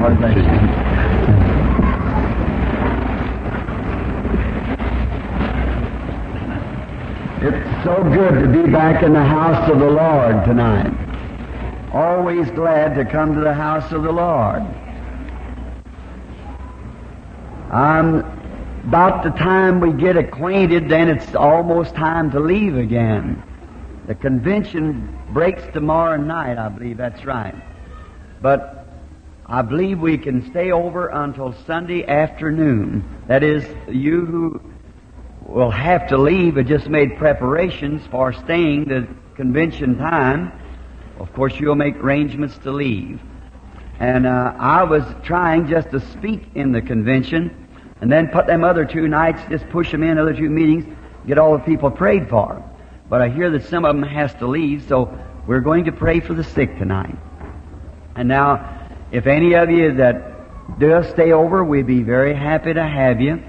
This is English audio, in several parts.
Bless you. It's so good to be back in the house of the Lord tonight. Always glad to come to the house of the Lord. Um, about the time we get acquainted, then it's almost time to leave again. The convention breaks tomorrow night, I believe that's right. But I believe we can stay over until Sunday afternoon. That is, you who will have to leave have just made preparations for staying the convention time. Of course, you'll make arrangements to leave. And uh, I was trying just to speak in the convention and then put them other two nights, just push them in, other two meetings, get all the people prayed for. But I hear that some of them has to leave, so we're going to pray for the sick tonight. And now, if any of you that do stay over, we'd be very happy to have you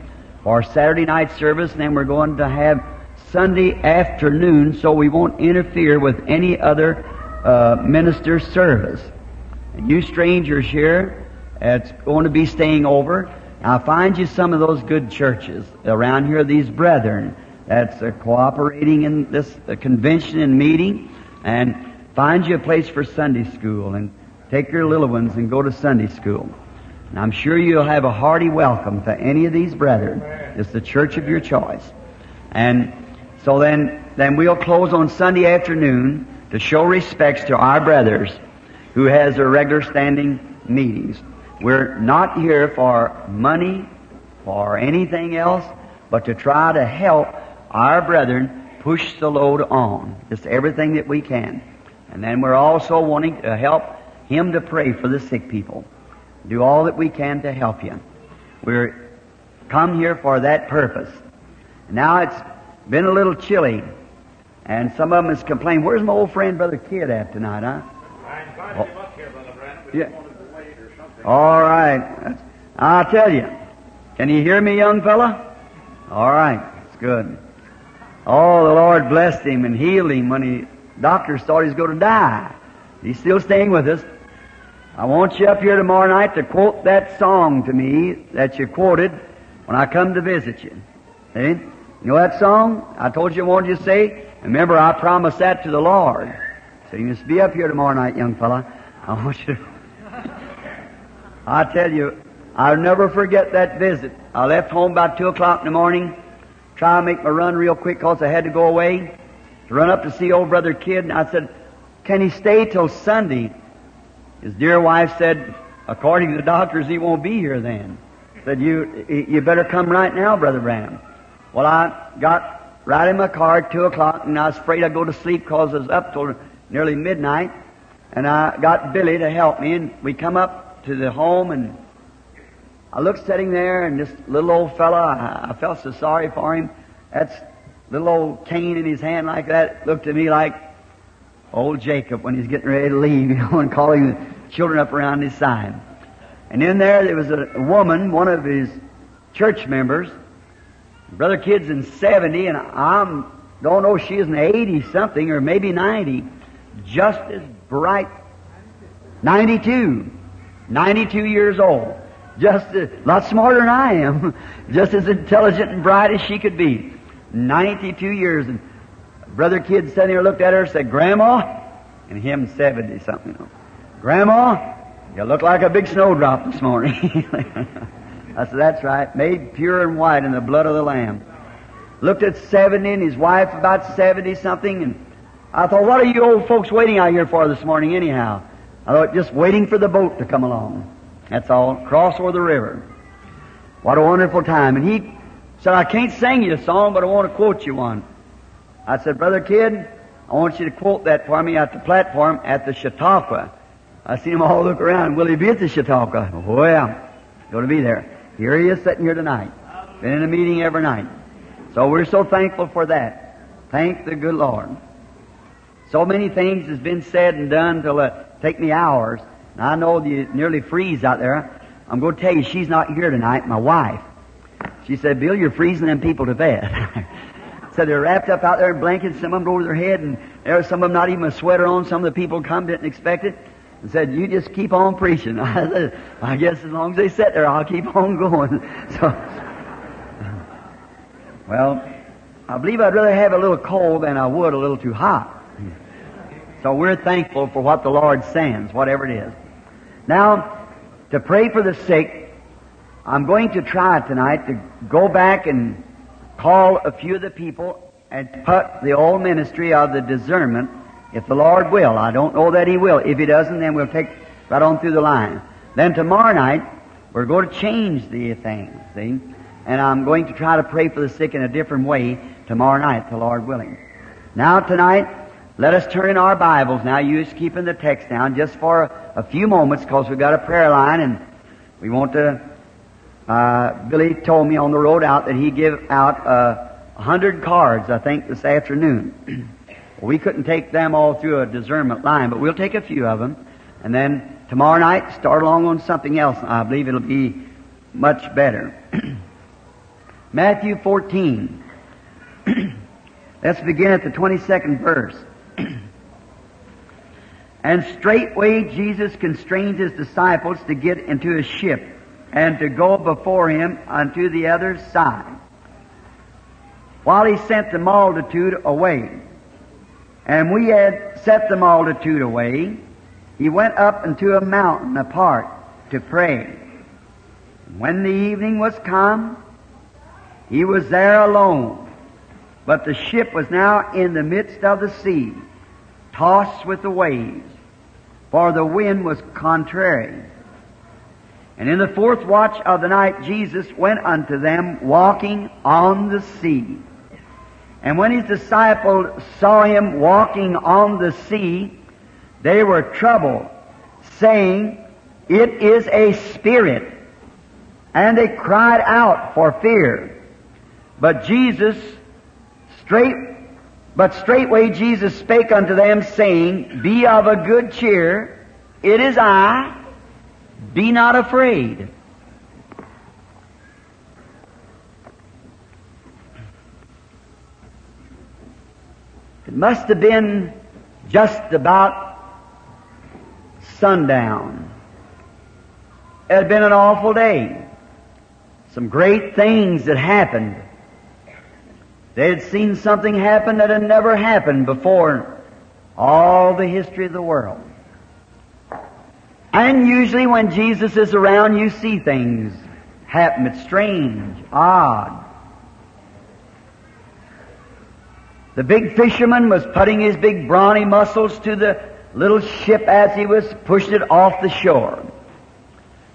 for Saturday night service, and then we're going to have Sunday afternoon, so we won't interfere with any other uh, minister's service. And you strangers here, that's going to be staying over. I'll find you some of those good churches around here, these brethren that's uh, cooperating in this uh, convention and meeting, and find you a place for Sunday school, and take your little ones and go to Sunday school. And I'm sure you'll have a hearty welcome to any of these brethren. It's the church of your choice. And so then, then we'll close on Sunday afternoon to show respects to our brothers who has their regular standing meetings. We're not here for money, or anything else, but to try to help our brethren push the load on. Just everything that we can. And then we're also wanting to help him to pray for the sick people. Do all that we can to help you. We're come here for that purpose. Now it's been a little chilly, and some of them has complained, where's my old friend Brother Kidd at tonight, huh? I invited him up here, Brother but Yeah. or something. All right. I'll tell you. Can you hear me, young fella? All right. It's good. Oh, the Lord blessed him and healed him when he doctors thought he was going to die. He's still staying with us. I want you up here tomorrow night to quote that song to me that you quoted when I come to visit you. See? You know that song? I told you I wanted you to say. Remember, I promised that to the Lord. So you must be up here tomorrow night, young fella. I want you to. I tell you, I'll never forget that visit. I left home about 2 o'clock in the morning, try to make my run real quick because I had to go away, to run up to see old brother Kidd, and I said, can he stay till Sunday? His dear wife said, according to the doctors, he won't be here then. Said, you, you better come right now, Brother Branham. Well, I got right in my car at 2 o'clock, and I was afraid I'd go to sleep because I was up till nearly midnight. And I got Billy to help me, and we come up to the home, and I looked sitting there, and this little old fella, I, I felt so sorry for him. That's little old cane in his hand like that, looked at me like old Jacob when he's getting ready to leave, you know, and calling the children up around his side. And in there, there was a woman, one of his church members. Brother Kidd's in 70, and I'm, don't know, she's in 80 something, or maybe 90. Just as bright. 92. 92 years old. Just a lot smarter than I am. Just as intelligent and bright as she could be. 92 years. And Brother Kidd sitting there looked at her and said, Grandma, and him 70 something, you know. Grandma, you look like a big snowdrop this morning. I said, that's right. Made pure and white in the blood of the Lamb. Looked at 70 and his wife about 70 something and I thought, what are you old folks waiting out here for this morning anyhow? I thought, just waiting for the boat to come along. That's all. Cross over the river. What a wonderful time. And he said, I can't sing you a song, but I want to quote you one. I said, Brother Kidd, I want you to quote that for me at the platform at the Chautauqua. I seen them all look around. Will he be at the Chautauqua? Well, going to be there. Here he is sitting here tonight. Been in a meeting every night. So we're so thankful for that. Thank the good Lord. So many things has been said and done till it take me hours. And I know you nearly freeze out there. I'm going to tell you, she's not here tonight, my wife. She said, Bill, you're freezing them people to bed. so they're wrapped up out there in blankets, some of them over their head, and there's some of them not even a sweater on. Some of the people come, didn't expect it. and said, "You just keep on preaching." I said, "I guess as long as they sit there, I'll keep on going." So, well, I believe I'd rather have a little cold than I would a little too hot. So we're thankful for what the Lord sends, whatever it is. Now, to pray for the sick, I'm going to try tonight to go back and call a few of the people and put the old ministry of the discernment, if the Lord will. I don't know that He will. If He doesn't, then we'll take right on through the line. Then tomorrow night, we're going to change the thing, see? And I'm going to try to pray for the sick in a different way tomorrow night, the Lord willing. Now tonight, let us turn in our Bibles now. You just keeping the text down just for a, a few moments because we've got a prayer line and we want to, uh, Billy told me on the road out that he give out, uh, a hundred cards, I think, this afternoon. we couldn't take them all through a discernment line, but we'll take a few of them. And then tomorrow night, start along on something else. I believe it'll be much better. Matthew 14. Let's begin at the 22nd verse. and straightway Jesus constrained his disciples to get into a ship and to go before him unto the other side, while he sent the multitude away. And we had set the multitude away. He went up into a mountain apart to pray. When the evening was come, he was there alone. But the ship was now in the midst of the sea, tossed with the waves, for the wind was contrary. And in the fourth watch of the night, Jesus went unto them walking on the sea. And when his disciples saw him walking on the sea, they were troubled, saying, It is a spirit. And they cried out for fear. But Jesus straight, but straightway Jesus spake unto them, saying, Be of a good cheer, it is I, be not afraid. It must have been just about sundown. It had been an awful day. Some great things had happened. They had seen something happen that had never happened before in all the history of the world. And usually when Jesus is around, you see things happen. It's strange, odd. The big fisherman was putting his big brawny muscles to the little ship as he was pushing it off the shore.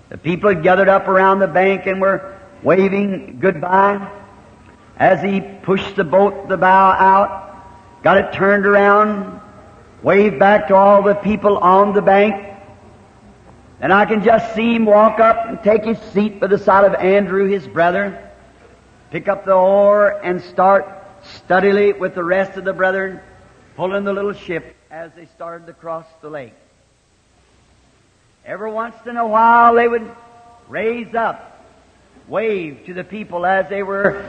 The people had gathered up around the bank and were waving goodbye as he pushed the boat, the bow out, got it turned around, waved back to all the people on the bank. And I can just see him walk up and take his seat by the side of Andrew, his brother, pick up the oar and start steadily with the rest of the brethren, pulling the little ship as they started to cross the lake. Every once in a while they would raise up, wave to the people as they were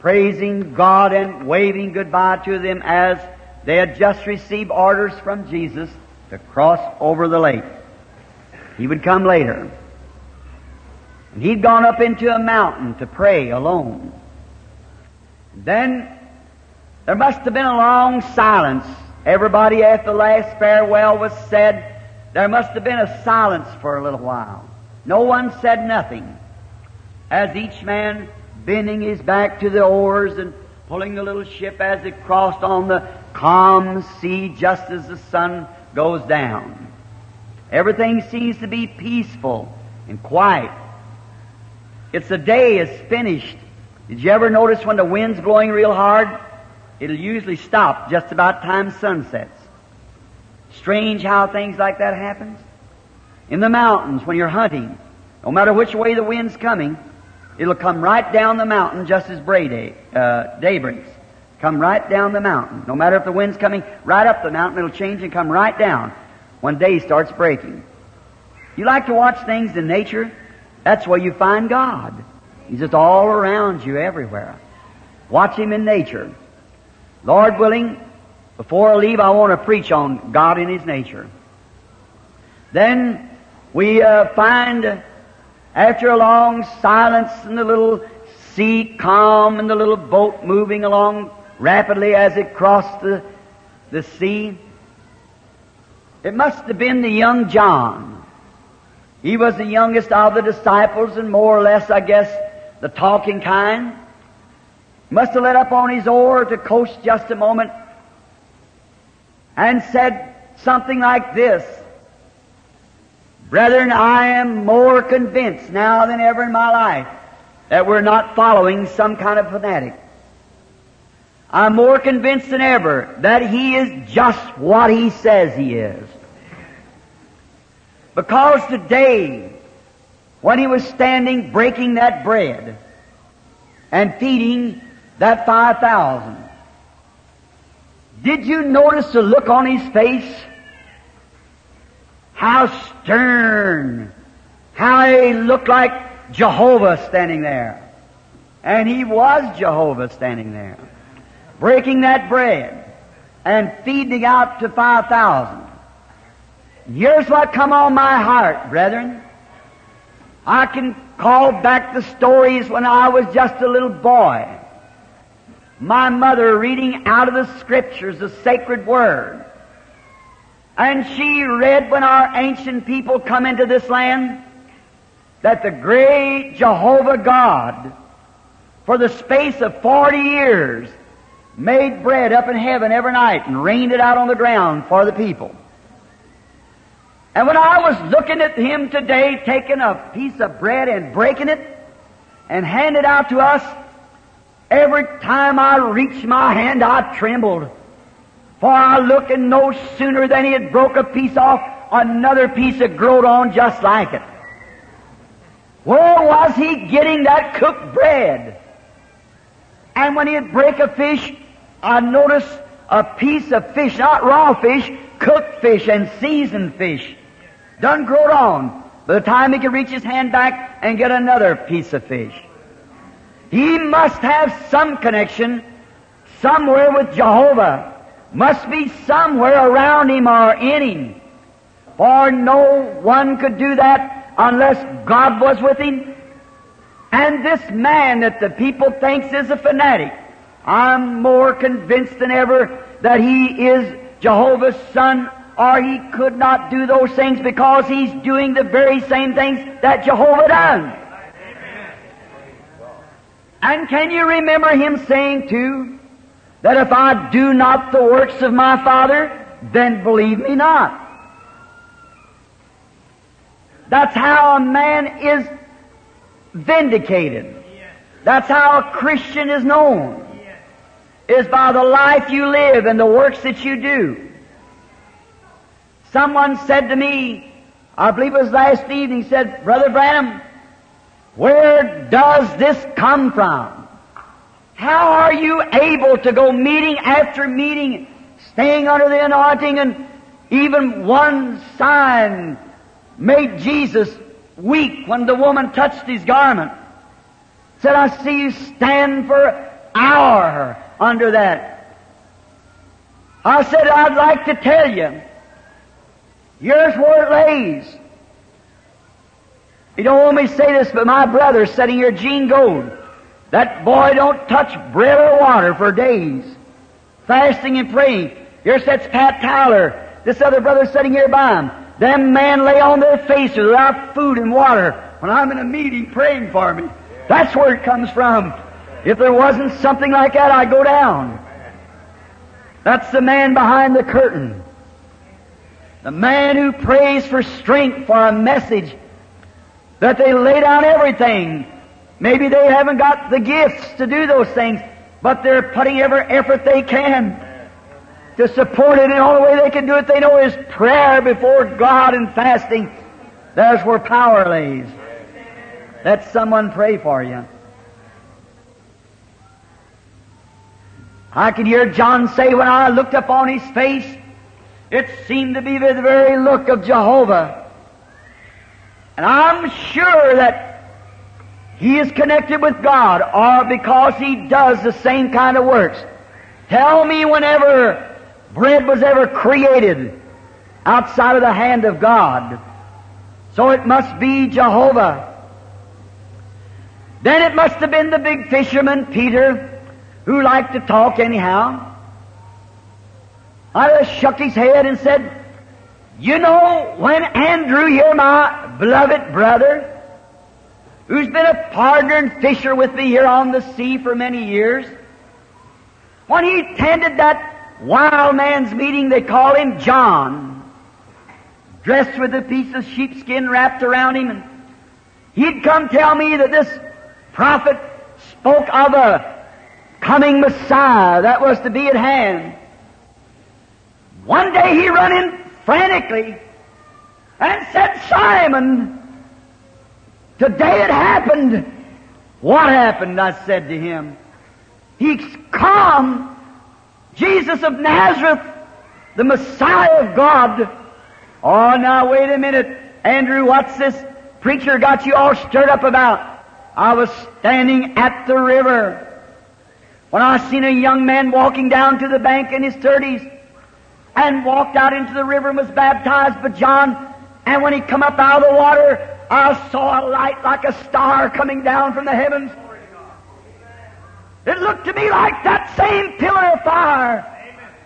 praising God and waving goodbye to them as they had just received orders from Jesus to cross over the lake. He would come later. And he'd gone up into a mountain to pray alone. Then there must have been a long silence. Everybody after the last farewell was said, there must have been a silence for a little while. No one said nothing. As each man bending his back to the oars and pulling the little ship as it crossed on the calm sea just as the sun goes down. Everything seems to be peaceful and quiet. It's the day is finished. Did you ever notice when the wind's blowing real hard? It'll usually stop just about time sun sets. Strange how things like that happens. In the mountains when you're hunting, no matter which way the wind's coming, it'll come right down the mountain just as day, uh, day breaks. Come right down the mountain. No matter if the wind's coming right up the mountain, it'll change and come right down when day starts breaking. You like to watch things in nature? That's where you find God. He's just all around you everywhere. Watch Him in nature. Lord willing, before I leave, I want to preach on God in His nature. Then we uh, find, after a long silence and the little sea calm and the little boat moving along rapidly as it crossed the, the sea, it must have been the young John. He was the youngest of the disciples and more or less, I guess, the talking kind. Must have let up on his oar to coast just a moment and said something like this. Brethren, I am more convinced now than ever in my life that we're not following some kind of fanatic. I'm more convinced than ever that he is just what he says he is. Because today, when he was standing breaking that bread and feeding that 5,000, did you notice the look on his face? How stern. How he looked like Jehovah standing there. And he was Jehovah standing there. Breaking that bread and feeding out to 5,000. Here's what come on my heart, brethren. I can call back the stories when I was just a little boy. My mother reading out of the scriptures, the sacred word. And she read when our ancient people come into this land that the great Jehovah God, for the space of 40 years, made bread up in heaven every night and rained it out on the ground for the people. And when I was looking at him today, taking a piece of bread and breaking it and handing it out to us, every time I reached my hand, I trembled. For I looked and no sooner than he had broke a piece off, another piece had growed on just like it. Where was he getting that cooked bread? And when he'd break a fish, I noticed a piece of fish, not raw fish, cooked fish and seasoned fish. Done growed on. By the time he could reach his hand back and get another piece of fish. He must have some connection somewhere with Jehovah. Must be somewhere around him or in him. For no one could do that unless God was with him. And this man that the people thinks is a fanatic, I'm more convinced than ever that he is Jehovah's son or he could not do those things because he's doing the very same things that Jehovah does. And can you remember him saying too, that if I do not the works of my Father, then believe me not. That's how a man is vindicated. That's how a Christian is known. Is by the life you live and the works that you do. Someone said to me, I believe it was last evening, said, Brother Branham, where does this come from? How are you able to go meeting after meeting, staying under the anointing, and even one sign made Jesus weak when the woman touched his garment? Said, I see you stand for hour under that. I said, I'd like to tell you, Here's where it lays. You don't want me to say this, but my brother sitting here, Gene Goad, that boy don't touch bread or water for days, fasting and praying. Here sits Pat Tyler, this other brother sitting here by him. Them men lay on their faces without food and water when I'm in a meeting praying for me. That's where it comes from. If there wasn't something like that, I'd go down. That's the man behind the curtain. The man who prays for strength for a message that they lay down everything. Maybe they haven't got the gifts to do those things, but they're putting every effort they can to support it. And the only way they can do it, they know, is prayer before God and fasting. There's where power lays. Let someone pray for you. I could hear John say when I looked upon his face, it seemed to be the very look of Jehovah. And I'm sure that he is connected with God or because he does the same kind of works. Tell me whenever bread was ever created outside of the hand of God. So it must be Jehovah. Then it must have been the big fisherman, Peter, who liked to talk anyhow. I just shook his head and said, You know, when Andrew here, my beloved brother, who's been a partner and fisher with me here on the sea for many years, when he attended that wild man's meeting, they call him John, dressed with a piece of sheepskin wrapped around him, and he'd come tell me that this prophet spoke of a coming Messiah that was to be at hand. One day he run in frantically and said, Simon, today it happened. What happened? I said to him. He's come. Jesus of Nazareth, the Messiah of God. Oh, now wait a minute. Andrew, what's this preacher got you all stirred up about? I was standing at the river when I seen a young man walking down to the bank in his thirties and walked out into the river and was baptized by John. And when he come up out of the water, I saw a light like a star coming down from the heavens. It looked to me like that same pillar of fire.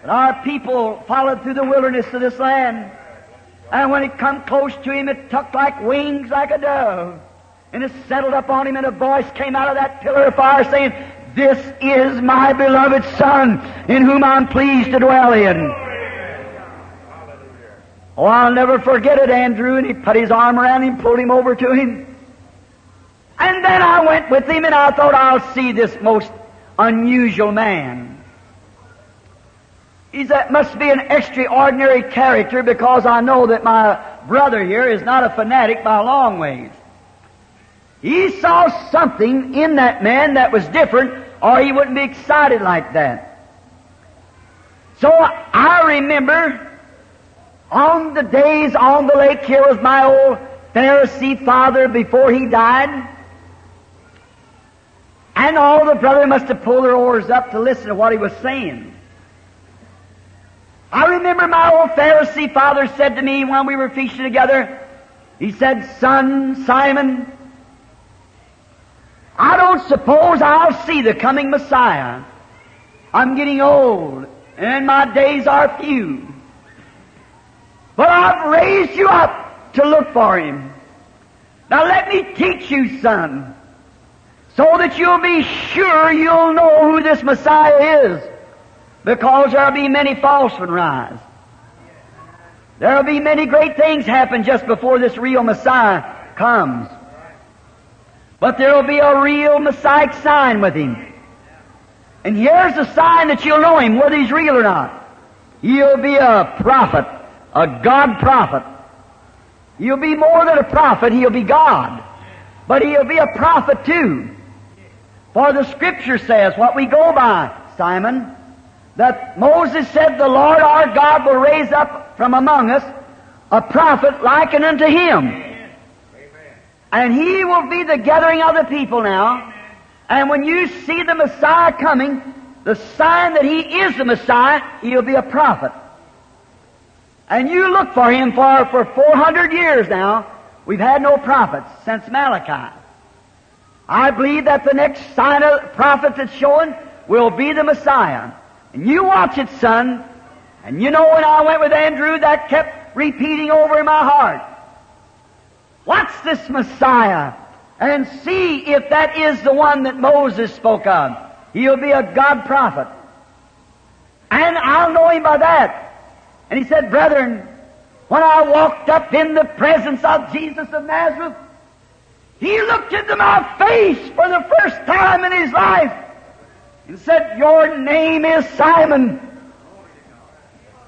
But our people followed through the wilderness of this land. And when it come close to him, it tucked like wings like a dove and it settled up on him, and a voice came out of that pillar of fire saying, This is my beloved Son, in whom I'm pleased to dwell in. Oh, I'll never forget it, Andrew. And he put his arm around him, pulled him over to him. And then I went with him, and I thought, I'll see this most unusual man. He's, that must be an extraordinary character because I know that my brother here is not a fanatic by a long ways. He saw something in that man that was different, or he wouldn't be excited like that. So I remember on the days on the lake here was my old Pharisee father before he died. And all the brothers must have pulled their oars up to listen to what he was saying. I remember my old Pharisee father said to me when we were fishing together, he said, Son, Simon, I don't suppose I'll see the coming Messiah. I'm getting old, and my days are few. But I've raised you up to look for Him. Now let me teach you, son, so that you'll be sure you'll know who this Messiah is. Because there'll be many false ones rise. There'll be many great things happen just before this real Messiah comes. But there will be a real Messiah sign with him. And here's the sign that you'll know him, whether he's real or not. He'll be a prophet, a God prophet. He'll be more than a prophet, he'll be God. But he'll be a prophet too. For the scripture says, what we go by, Simon, that Moses said, The Lord our God will raise up from among us a prophet likened unto him. And he will be the gathering of the people now. And when you see the Messiah coming, the sign that he is the Messiah, he'll be a prophet. And you look for him for, for 400 years now. We've had no prophets since Malachi. I believe that the next sign of prophet that's showing will be the Messiah. And you watch it, son. And you know when I went with Andrew, that kept repeating over in my heart. What's this Messiah? And see if that is the one that Moses spoke of. He'll be a God prophet. And I'll know him by that. And he said, Brethren, when I walked up in the presence of Jesus of Nazareth, he looked into my face for the first time in his life and said, Your name is Simon.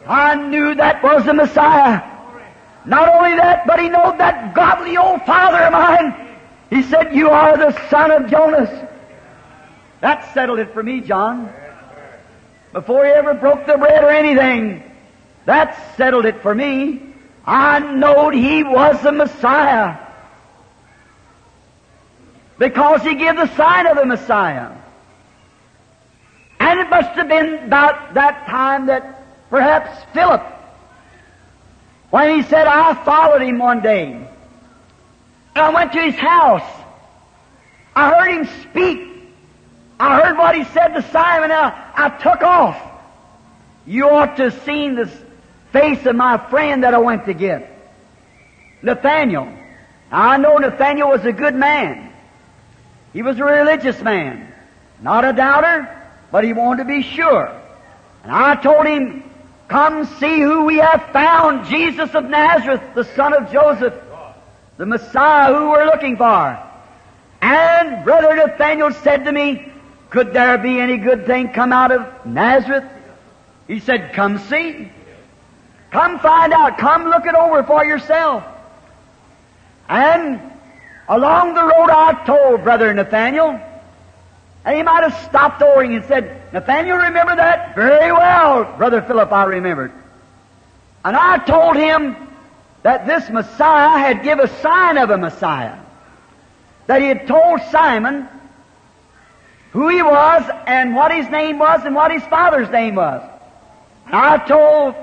I knew that was the Messiah. Not only that, but he knowed that godly old father of mine. He said, You are the son of Jonas. That settled it for me, John. Before he ever broke the bread or anything, that settled it for me. I knowed he was the Messiah. Because he gave the sign of the Messiah. And it must have been about that time that perhaps Philip when he said, I followed him one day. I went to his house. I heard him speak. I heard what he said to Simon. I, I took off. You ought to have seen the face of my friend that I went to get. Nathaniel. I know Nathaniel was a good man. He was a religious man. Not a doubter, but he wanted to be sure. And I told him, come see who we have found, Jesus of Nazareth, the son of Joseph, the Messiah who we're looking for. And Brother Nathaniel said to me, could there be any good thing come out of Nazareth? He said, come see. Come find out. Come look it over for yourself. And along the road I told Brother Nathaniel, and he might have stopped over and said, Nathaniel, remember that? Very well, Brother Philip, I remembered. And I told him that this Messiah had give a sign of a Messiah. That he had told Simon who he was and what his name was and what his father's name was. And I told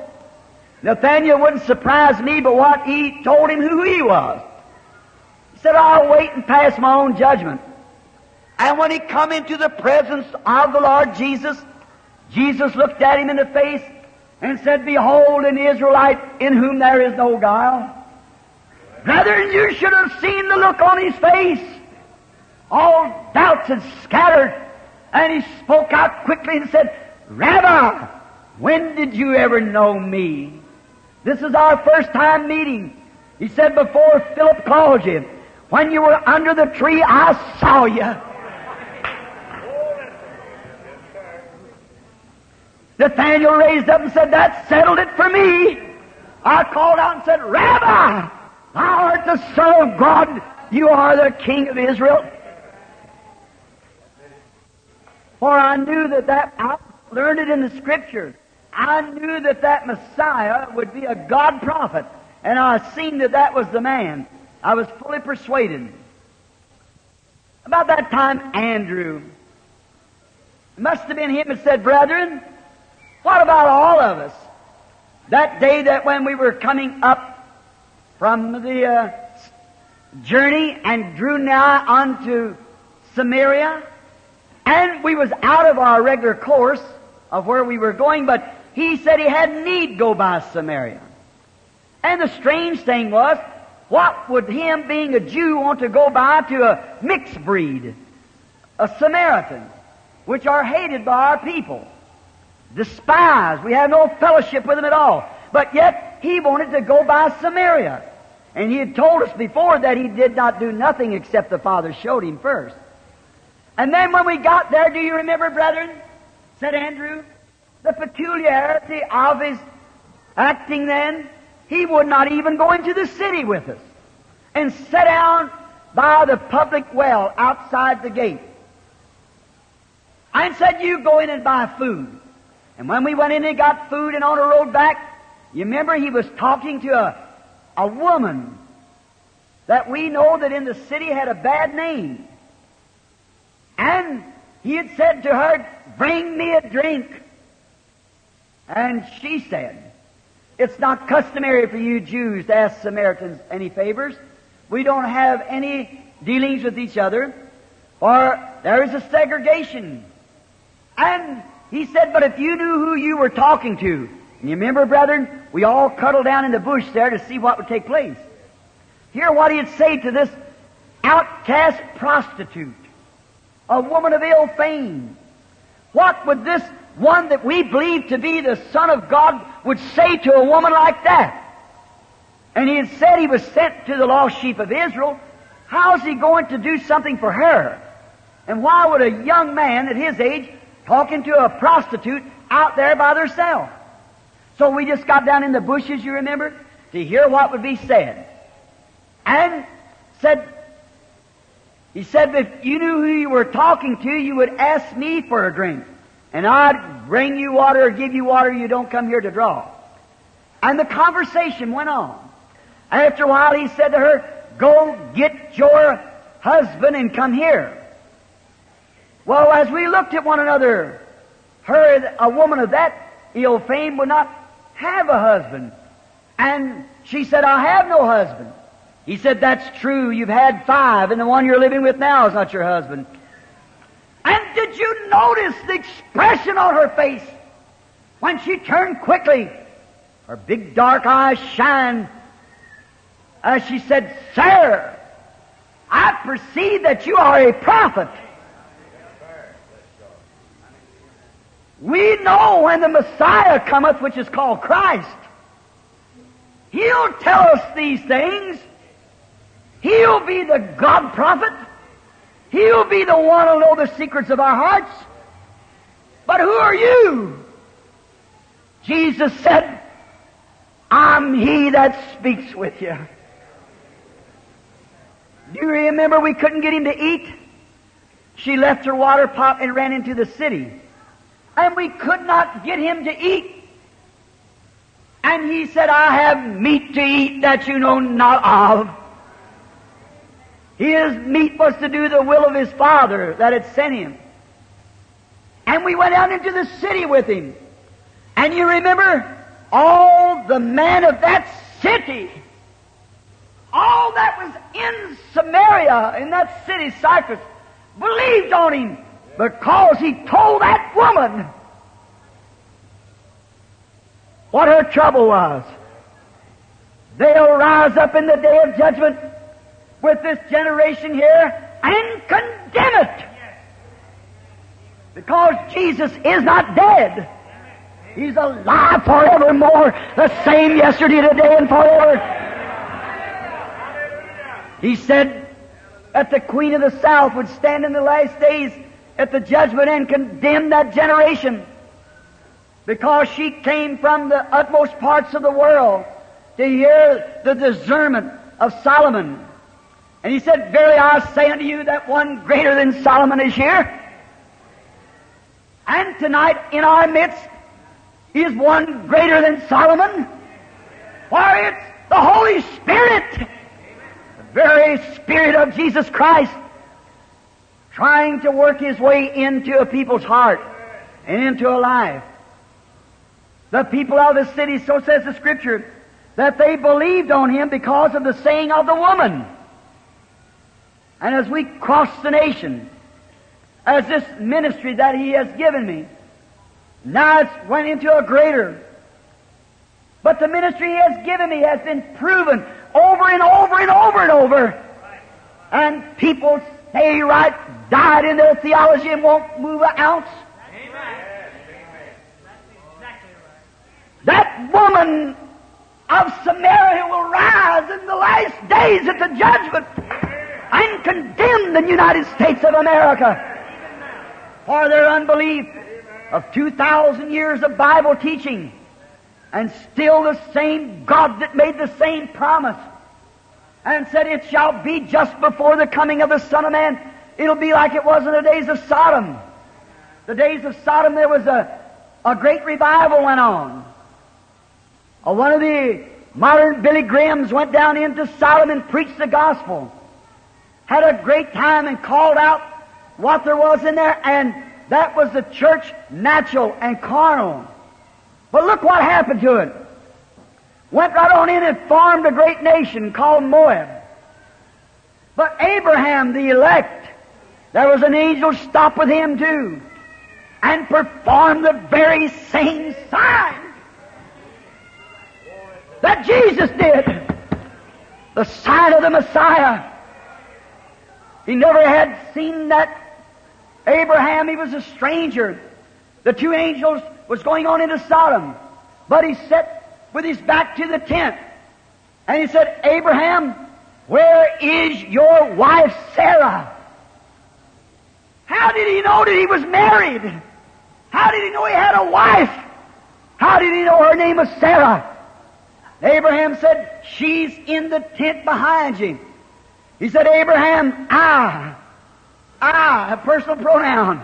Nathaniel wouldn't surprise me, but what he told him who he was. He said, I'll wait and pass my own judgment. And when he come into the presence of the Lord Jesus, Jesus looked at him in the face and said, Behold an Israelite in whom there is no guile. Brethren, you should have seen the look on his face. All doubts had scattered. And he spoke out quickly and said, Rabbi, when did you ever know me? This is our first time meeting. He said, before Philip called you, when you were under the tree, I saw you. Nathaniel raised up and said, That settled it for me. I called out and said, Rabbi, thou art the Son of God. You are the King of Israel. For I knew that that, I learned it in the Scriptures. I knew that that Messiah would be a God prophet. And I seen that that was the man. I was fully persuaded. About that time, Andrew. It must have been him that said, Brethren, what about all of us? That day that when we were coming up from the uh, journey and drew nigh unto Samaria, and we was out of our regular course of where we were going, but he said he had need go by Samaria. And the strange thing was, what would him being a Jew want to go by to a mixed breed, a Samaritan, which are hated by our people? Despised. We have no fellowship with him at all. But yet, he wanted to go by Samaria. And he had told us before that he did not do nothing except the Father showed him first. And then when we got there, do you remember, brethren? Said Andrew, the peculiarity of his acting then, he would not even go into the city with us and sit down by the public well outside the gate. I said, you go in and buy food. And when we went in and got food and on the road back, you remember he was talking to a, a woman that we know that in the city had a bad name. And he had said to her, Bring me a drink. And she said, It's not customary for you Jews to ask Samaritans any favors. We don't have any dealings with each other, or there is a segregation. And he said, but if you knew who you were talking to, and you remember, brethren, we all cuddled down in the bush there to see what would take place. Hear what he'd say to this outcast prostitute, a woman of ill fame. What would this one that we believe to be the Son of God would say to a woman like that? And he had said he was sent to the lost sheep of Israel. How's he going to do something for her? And why would a young man at his age talking to a prostitute out there by herself. So we just got down in the bushes, you remember, to hear what would be said. And said, he said, if you knew who you were talking to, you would ask me for a drink. And I'd bring you water or give you water you don't come here to draw. And the conversation went on. After a while, he said to her, Go get your husband and come here. Well, as we looked at one another, her, a woman of that ill fame, would not have a husband. And she said, I have no husband. He said, That's true. You've had five, and the one you're living with now is not your husband. And did you notice the expression on her face when she turned quickly? Her big dark eyes shined as she said, Sir, I perceive that you are a prophet. We know when the Messiah cometh, which is called Christ, He'll tell us these things. He'll be the God prophet. He'll be the one who'll know the secrets of our hearts. But who are you? Jesus said, I'm he that speaks with you. Do you remember we couldn't get him to eat? She left her water pot and ran into the city. And we could not get him to eat. And he said, I have meat to eat that you know not of. His meat was to do the will of his Father that had sent him. And we went out into the city with him. And you remember, all the men of that city, all that was in Samaria, in that city, Cyprus, believed on him because he told that woman what her trouble was. They'll rise up in the day of judgment with this generation here and condemn it. Because Jesus is not dead. He's alive forevermore, the same yesterday, today, and forever. He said that the Queen of the South would stand in the last days at the judgment and condemn that generation because she came from the utmost parts of the world to hear the discernment of Solomon. And he said, Verily I say unto you that one greater than Solomon is here. And tonight in our midst is one greater than Solomon. For it's the Holy Spirit, the very Spirit of Jesus Christ, trying to work His way into a people's heart and into a life. The people of the city, so says the Scripture, that they believed on Him because of the saying of the woman. And as we cross the nation, as this ministry that He has given me, now it's went into a greater. But the ministry He has given me has been proven over and over and over and over. And people right, died in their theology and won't move an ounce. That woman of Samaria will rise in the last days at the judgment. And condemn the United States of America. For their unbelief of 2,000 years of Bible teaching. And still the same God that made the same promise and said, It shall be just before the coming of the Son of Man. It'll be like it was in the days of Sodom. The days of Sodom, there was a, a great revival went on. Uh, one of the modern Billy Grahams went down into Sodom and preached the gospel. Had a great time and called out what there was in there, and that was the church natural and carnal. But look what happened to it. Went right on in and formed a great nation called Moab. But Abraham, the elect, there was an angel stop with him too, and performed the very same sign that Jesus did. The sign of the Messiah. He never had seen that Abraham, he was a stranger. The two angels was going on into Sodom. But he sat with his back to the tent. And he said, Abraham, where is your wife Sarah? How did he know that he was married? How did he know he had a wife? How did he know her name was Sarah? Abraham said, She's in the tent behind you. He said, Abraham, I, I, a personal pronoun,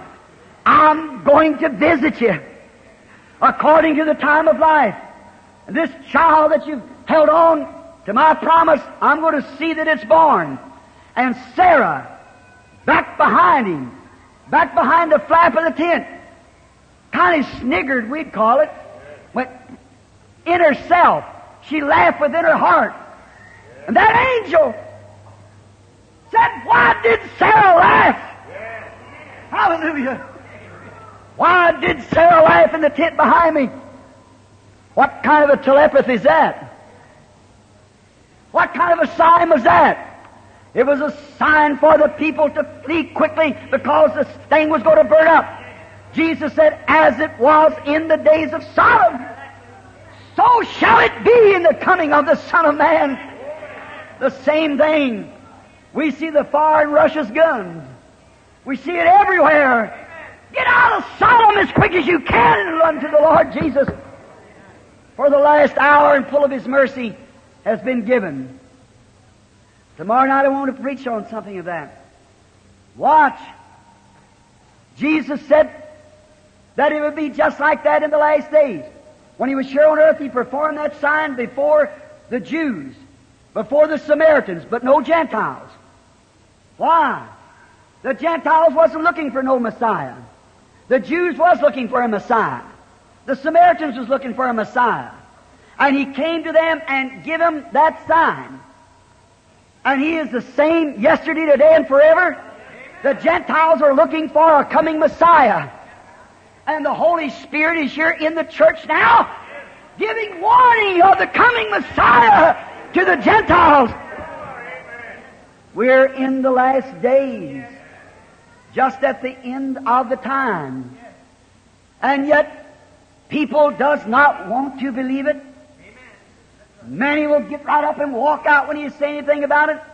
I'm going to visit you according to the time of life. This child that you've held on to my promise, I'm going to see that it's born. And Sarah, back behind him, back behind the flap of the tent, kind of sniggered, we'd call it, went in herself she laughed within her heart. And that angel said, Why did Sarah laugh? Hallelujah. Why did Sarah laugh in the tent behind me? What kind of a telepathy is that? What kind of a sign was that? It was a sign for the people to flee quickly because the thing was going to burn up. Jesus said, as it was in the days of Sodom, so shall it be in the coming of the Son of Man. The same thing. We see the fire in Russia's guns. We see it everywhere. Get out of Sodom as quick as you can and run to the Lord Jesus. For the last hour and full of His mercy has been given. Tomorrow night I want to preach on something of that. Watch. Jesus said that it would be just like that in the last days. When He was here on earth, He performed that sign before the Jews, before the Samaritans, but no Gentiles. Why? The Gentiles wasn't looking for no Messiah. The Jews was looking for a Messiah. The Samaritans was looking for a Messiah. And he came to them and give them that sign. And he is the same yesterday, today, and forever. The Gentiles are looking for a coming Messiah. And the Holy Spirit is here in the church now, giving warning of the coming Messiah to the Gentiles. We're in the last days, just at the end of the time. And yet, people does not want to believe it. Many will get right up and walk out when you say anything about it. Amen.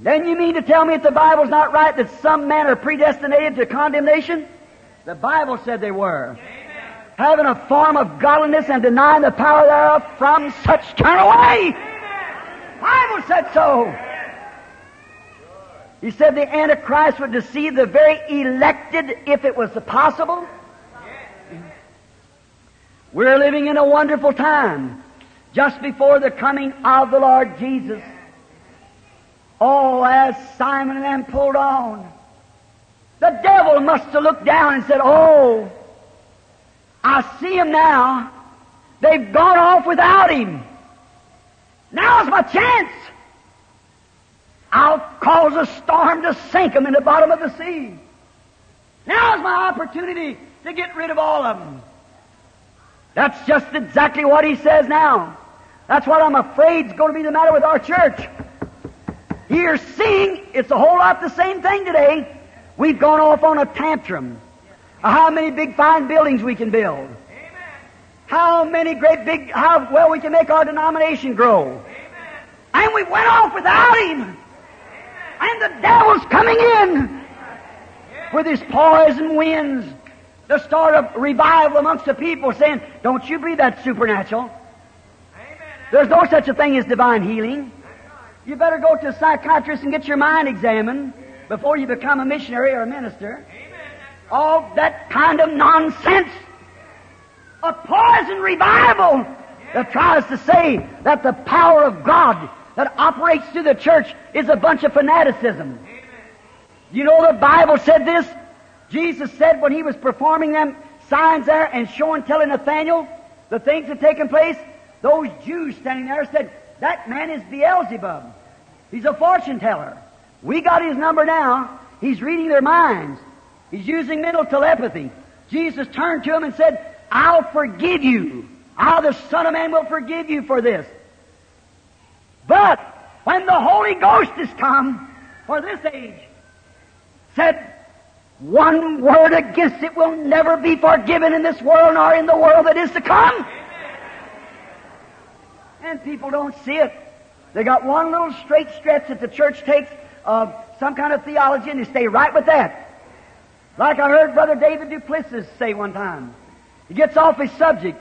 Then you mean to tell me if the Bible's not right that some men are predestinated to condemnation? The Bible said they were. Having a form of godliness and denying the power thereof from such turn away. Bible said so. He said the Antichrist would deceive the very elected if it was possible. We're living in a wonderful time just before the coming of the Lord Jesus. Oh, as Simon and them pulled on, the devil must have looked down and said, Oh, I see him now. They've gone off without him. Now's my chance. I'll cause a storm to sink them in the bottom of the sea. Now's my opportunity to get rid of all of them. That's just exactly what he says now. That's what I'm afraid is going to be the matter with our church. You're seeing it's a whole lot the same thing today. We've gone off on a tantrum. Uh, how many big fine buildings we can build. How many great big, how well we can make our denomination grow. And we went off without him. And the devil's coming in with his poison winds to start a revival amongst the people saying, don't you believe that's supernatural? There's no such a thing as divine healing. You better go to a psychiatrist and get your mind examined before you become a missionary or a minister. All that kind of nonsense. A poison revival that tries to say that the power of God that operates through the church is a bunch of fanaticism. You know the Bible said this? Jesus said when he was performing them signs there and showing, telling Nathaniel the things that taken place, those Jews standing there said, that man is Beelzebub. He's a fortune teller. We got his number now. He's reading their minds. He's using mental telepathy. Jesus turned to him and said, I'll forgive you. I, the Son of Man, will forgive you for this. But when the Holy Ghost is come for this age, said, one word against it will never be forgiven in this world nor in the world that is to come. And people don't see it. They got one little straight stretch that the church takes of some kind of theology and they stay right with that. Like I heard Brother David du Plessis say one time. He gets off his subject.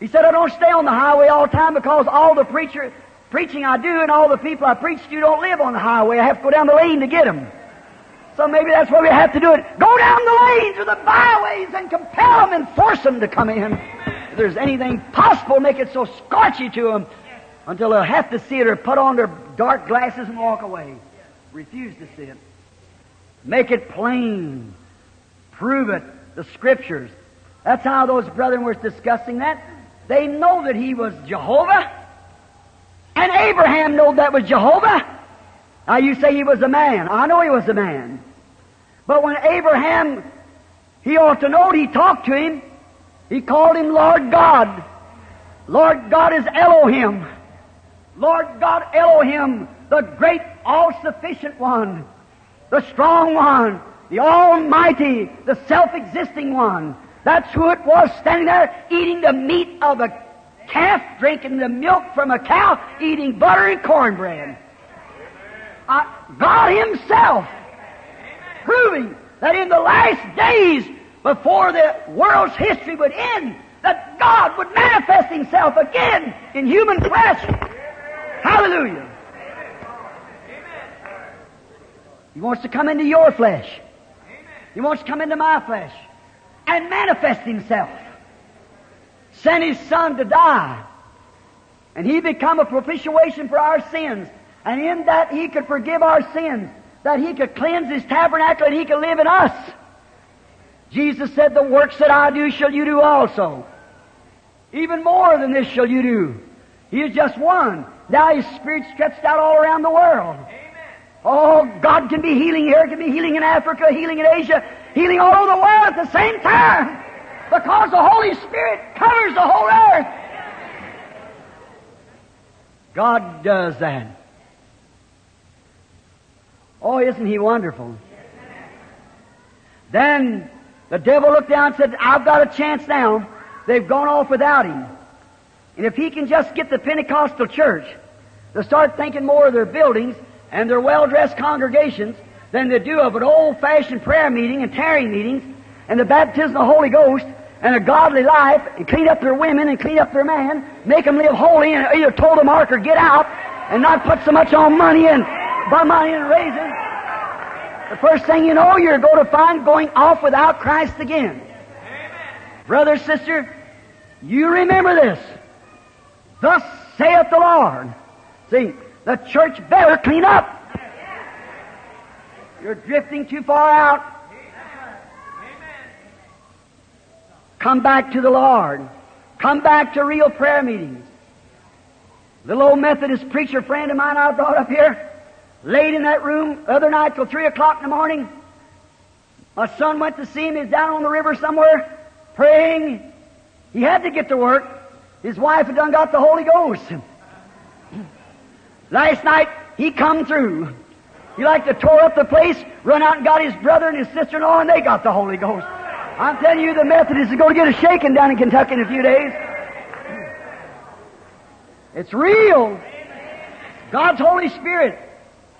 He said, I don't stay on the highway all the time because all the preacher, preaching I do and all the people I preach to don't live on the highway. I have to go down the lane to get them. So maybe that's why we have to do it. Go down the lanes or the byways and compel them and force them to come in. If there's anything possible, make it so scorchy to them until they'll have to see it or put on their dark glasses and walk away. Refuse to see it. Make it plain. Prove it. The scriptures. That's how those brethren were discussing that. they know that he was Jehovah. And Abraham knew that was Jehovah. Now you say he was a man. I know he was a man. But when Abraham, he ought to know he talked to him. He called him Lord God. Lord God is Elohim. Lord God Elohim, the great all-sufficient one, the strong one, the almighty, the self-existing one. That's who it was standing there eating the meat of a calf, drinking the milk from a cow, eating butter and cornbread. Uh, God Himself proving that in the last days before the world's history would end, that God would manifest Himself again in human flesh. Hallelujah. He wants to come into your flesh. He wants to come into my flesh and manifest Himself. Send His Son to die. And He become a propitiation for our sins. And in that He could forgive our sins. That He could cleanse His tabernacle and He could live in us. Jesus said, The works that I do shall you do also. Even more than this shall you do. He is just one. Now His Spirit stretched out all around the world. Oh, God can be healing here, can be healing in Africa, healing in Asia, healing all over the world at the same time. Because the Holy Spirit covers the whole earth. God does that. Oh, isn't He wonderful? Then the devil looked down and said, I've got a chance now. They've gone off without Him. And if He can just get the Pentecostal church to start thinking more of their buildings and their well-dressed congregations than they do of an old-fashioned prayer meeting and tarry meetings and the baptism of the Holy Ghost and a godly life and clean up their women and clean up their man, make them live holy and either toe the mark or get out and not put so much on money and buy money and raising. The first thing you know, you're going to find going off without Christ again. Amen. Brother, sister, you remember this. Thus saith the Lord. See, the church better clean up. You're drifting too far out. Come back to the Lord. Come back to real prayer meetings. Little old Methodist preacher friend of mine I brought up here, laid in that room other night till three o'clock in the morning. My son went to see him. He's down on the river somewhere praying. He had to get to work. His wife had done got the Holy Ghost. Last night, he come through. He like to tore up the place, run out and got his brother and his sister-in-law, and they got the Holy Ghost. I'm telling you, the Methodists are going to get a shaking down in Kentucky in a few days. It's real. God's Holy Spirit.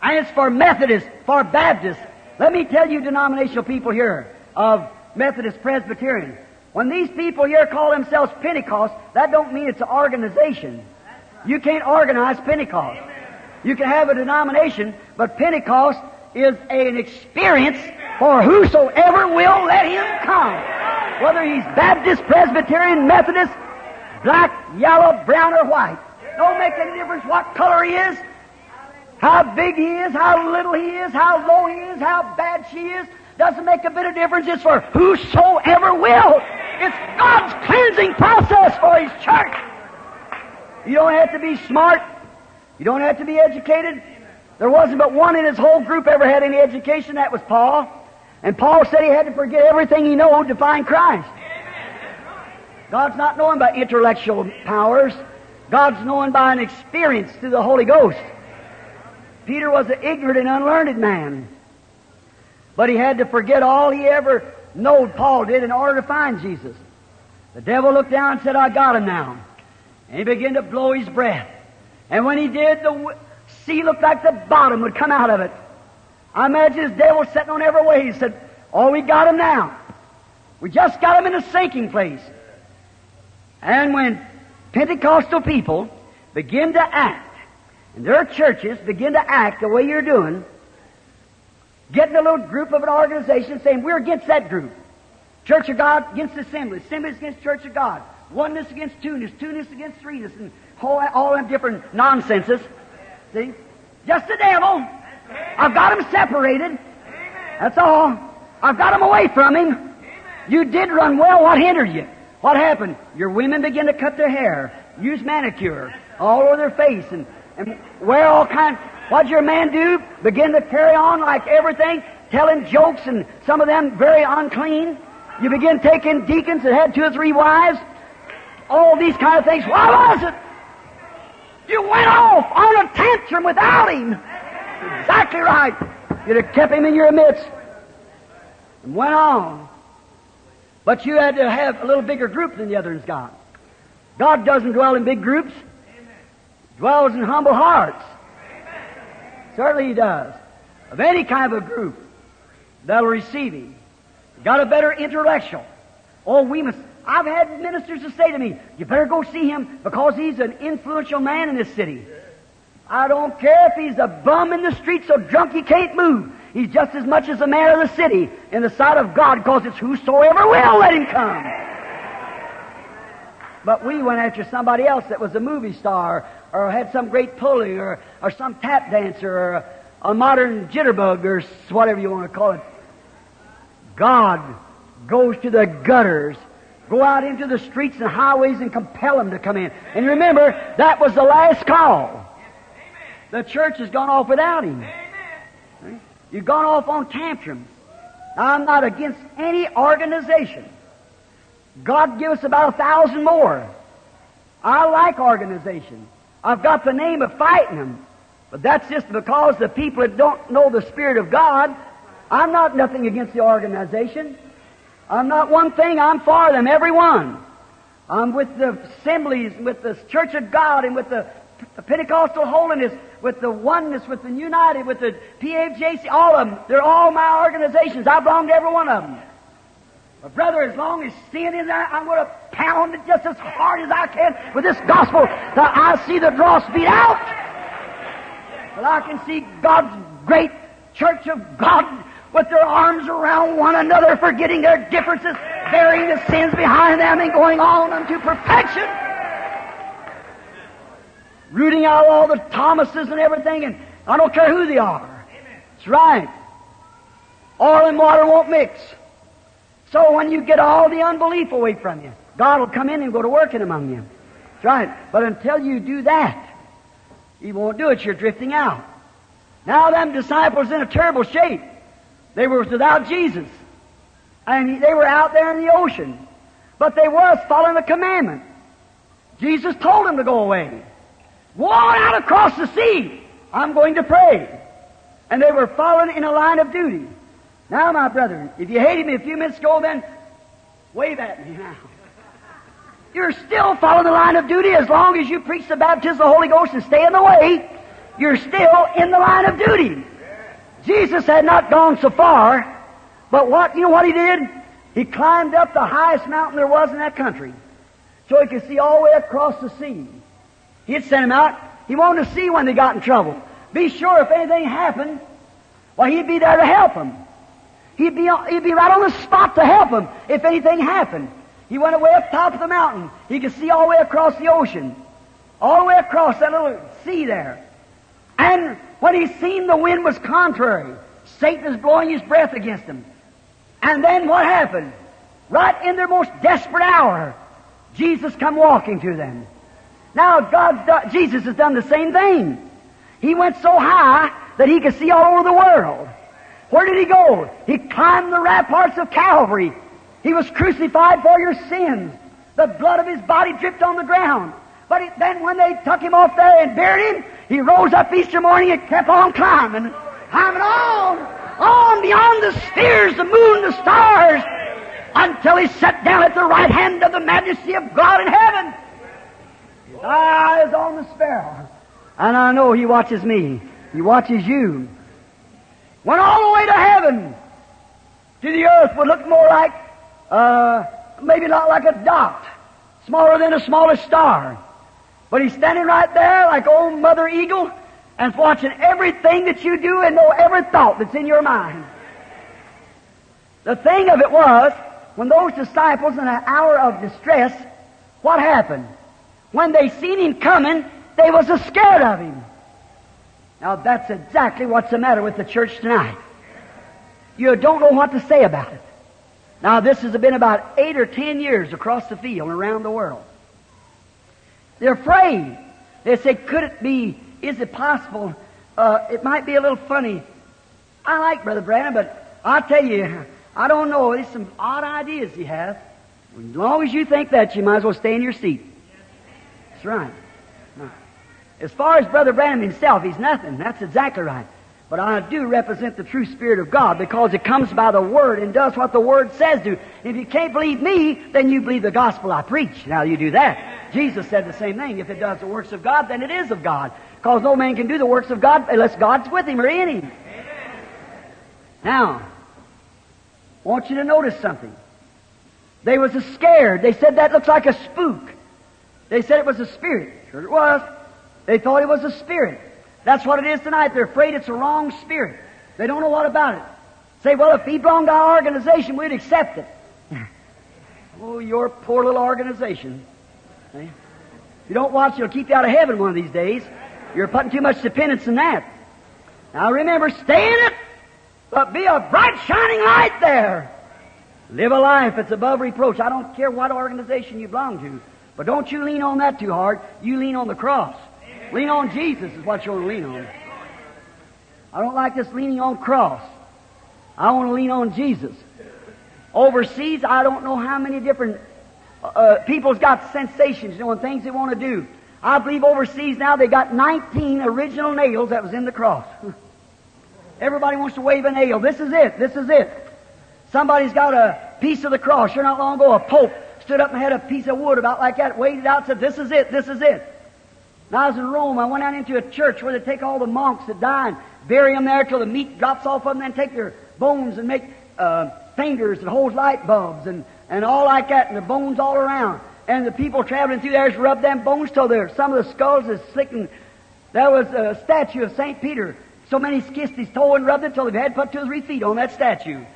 And it's for Methodists, for Baptists. Let me tell you, denominational people here of Methodist Presbyterian. When these people here call themselves Pentecost, that don't mean it's an organization. You can't organize Pentecost. You can have a denomination, but Pentecost is an experience for whosoever will let him come. Whether he's Baptist, Presbyterian, Methodist, black, yellow, brown, or white. Don't make any difference what color he is, how big he is, how little he is, how low he is, how bad she is. Doesn't make a bit of difference. It's for whosoever will. It's God's cleansing process for His church. You don't have to be smart. You don't have to be educated. There wasn't but one in his whole group ever had any education. That was Paul. And Paul said he had to forget everything he knew to find Christ. God's not known by intellectual powers. God's known by an experience through the Holy Ghost. Peter was an ignorant and unlearned man. But he had to forget all he ever knowed Paul did in order to find Jesus. The devil looked down and said, I got him now. And he began to blow his breath. And when he did, the sea looked like the bottom would come out of it. I imagine his devil sitting on every way. He said, Oh, we got him now. We just got him in a sinking place. And when Pentecostal people begin to act, and their churches begin to act the way you're doing, getting a little group of an organization saying, we're against that group. Church of God against Assembly. Assemblies against Church of God. Oneness against two-ness. Two-ness against threeness. And all, all different nonsenses. See? Just the devil. I've got him separated. That's all. I've got him away from him. You did run well. What hindered you? What happened? Your women begin to cut their hair, use manicure all over their face, and, and wear all kinds. What'd your man do? Begin to carry on like everything, telling jokes, and some of them very unclean. You begin taking deacons that had two or three wives, all these kind of things. Why was it? You went off on a tantrum without him. Exactly right. You'd have kept him in your midst and went on. But you had to have a little bigger group than the others got. God doesn't dwell in big groups. Dwells in humble hearts. Certainly He does. Of any kind of a group that'll receive Him. Got a better intellectual. Oh, we must. I've had ministers to say to me, you better go see him because he's an influential man in this city. I don't care if he's a bum in the street so drunk he can't move. He's just as much as the mayor of the city in the sight of God because it's whosoever will let him come. But we went after somebody else that was a movie star or had some great pulling or, or some tap dancer or a, a modern jitterbug or whatever you want to call it. God goes to the gutters, go out into the streets and highways and compel them to come in. And remember, that was the last call. The church has gone off without him. You've gone off on tantrums. Now, I'm not against any organization. God give us about a thousand more. I like organization. I've got the name of fighting them. But that's just because the people that don't know the Spirit of God, I'm not nothing against the organization. I'm not one thing, I'm for them, every one. I'm with the assemblies, with the Church of God, and with the Pentecostal holiness, with the oneness, with the United, with the PFJC, all of them. They're all my organizations. I belong to every one of them. But brother, as long as sin is there, I'm going to pound it just as hard as I can with this gospel that I see the dross beat out. But I can see God's great church of God with their arms around one another, forgetting their differences, bearing the sins behind them, and going on unto perfection. Rooting out all the Thomases and everything, and I don't care who they are. That's right. Oil and water won't mix. So when you get all the unbelief away from you, God will come in and go to work in among you. That's right. But until you do that, He won't do it. You're drifting out. Now them disciples in a terrible shape. They were without Jesus. And they were out there in the ocean. But they was following the commandment. Jesus told them to go away. Walk out across the sea. I'm going to pray. And they were following in a line of duty. Now, my brethren, if you hated me a few minutes ago, then wave at me now. You're still following the line of duty as long as you preach the baptism of the Holy Ghost and stay in the way. You're still in the line of duty. Jesus had not gone so far, but what, you know what he did? He climbed up the highest mountain there was in that country so he could see all the way across the sea. He'd sent him out. He wanted to see when they got in trouble. Be sure if anything happened, well, he'd be there to help them. He'd be, he'd be right on the spot to help them if anything happened. He went away up top of the mountain. He could see all the way across the ocean. All the way across that little sea there. And when he seen the wind was contrary, Satan is blowing his breath against him. And then what happened? Right in their most desperate hour, Jesus come walking to them. Now God, Jesus has done the same thing. He went so high that he could see all over the world. Where did he go? He climbed the ramparts of Calvary. He was crucified for your sins. The blood of his body dripped on the ground. But then when they took him off there and buried him, he rose up Easter morning and kept on climbing, climbing on, on beyond the spheres, the moon, the stars, until he sat down at the right hand of the majesty of God in heaven. His eye is on the sparrow. And I know he watches me. He watches you. Went all the way to heaven. To the earth would look more like, uh, maybe not like a dot, smaller than the smallest star. But he's standing right there like old Mother Eagle and watching everything that you do and know every thought that's in your mind. The thing of it was, when those disciples in an hour of distress, what happened? When they seen him coming, they was scared of him. Now that's exactly what's the matter with the church tonight. You don't know what to say about it. Now, this has been about eight or ten years across the field and around the world. They're afraid. They say, could it be, is it possible, uh, it might be a little funny. I like Brother Branham, but I'll tell you, I don't know, there's some odd ideas he has. As long as you think that, you might as well stay in your seat. That's right. As far as Brother Branham himself, he's nothing. That's exactly right. But I do represent the true Spirit of God because it comes by the Word and does what the Word says to. If you can't believe me, then you believe the gospel I preach. Now you do that. Jesus said the same thing. If it does the works of God, then it is of God. Because no man can do the works of God unless God's with him or in him. Now, I want you to notice something. They was scared. They said that looks like a spook. They said it was a spirit. Sure it was. They thought it was a spirit. That's what it is tonight. They're afraid it's a wrong spirit. They don't know what about it. Say, well, if he belonged to our organization, we'd accept it. oh, your poor little organization. See? If you don't watch, it'll keep you out of heaven one of these days. You're putting too much dependence in that. Now remember, stay in it, but be a bright shining light there. Live a life that's above reproach. I don't care what organization you belong to, but don't you lean on that too hard. You lean on the cross. Lean on Jesus is what you want to lean on. I don't like this leaning on cross. I want to lean on Jesus. Overseas, I don't know how many different uh, people's got sensations, you know, and things they want to do. I believe overseas now they got 19 original nails that was in the cross. Everybody wants to wave a nail. This is it. This is it. Somebody's got a piece of the cross. Sure not long ago, a pope stood up and had a piece of wood about like that, waved it out, said, "This is it. This is it." When I was in Rome, I went out into a church where they take all the monks that die and bury them there till the meat drops off of them, then take their bones and make uh, fingers that hold light bulbs and, and all like that, and the bones all around. And the people traveling through there rub them bones till they're, some of the skulls is slicking. There was a statue of St. Peter. So many kissed his toe and rubbed it till he had put two or three feet on that statue.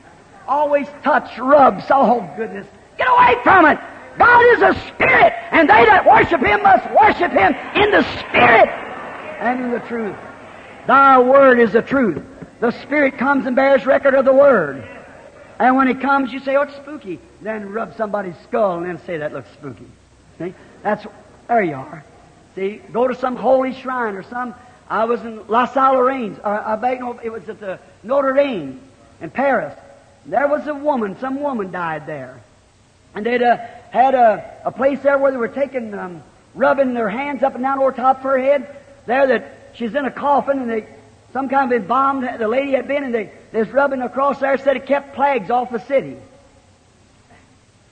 Always touch, rubs. Oh, goodness. Get away from it! God is a spirit, and they that worship Him must worship Him in the spirit and in the truth. Thy word is the truth. The spirit comes and bears record of the word. And when it comes, you say, oh, it's spooky. Then rub somebody's skull and then say, that looks spooky. See? That's, there you are. See, go to some holy shrine or some, I was in La Salle Lorraine, or I beg no, it was at the Notre Dame in Paris. There was a woman, some woman died there. And they'd uh, had a, a place there where they were taking, um, rubbing their hands up and down over top of her head. There that she's in a coffin and they, some kind of embalmed, the lady had been and they, they was rubbing across there, said it kept plagues off the city.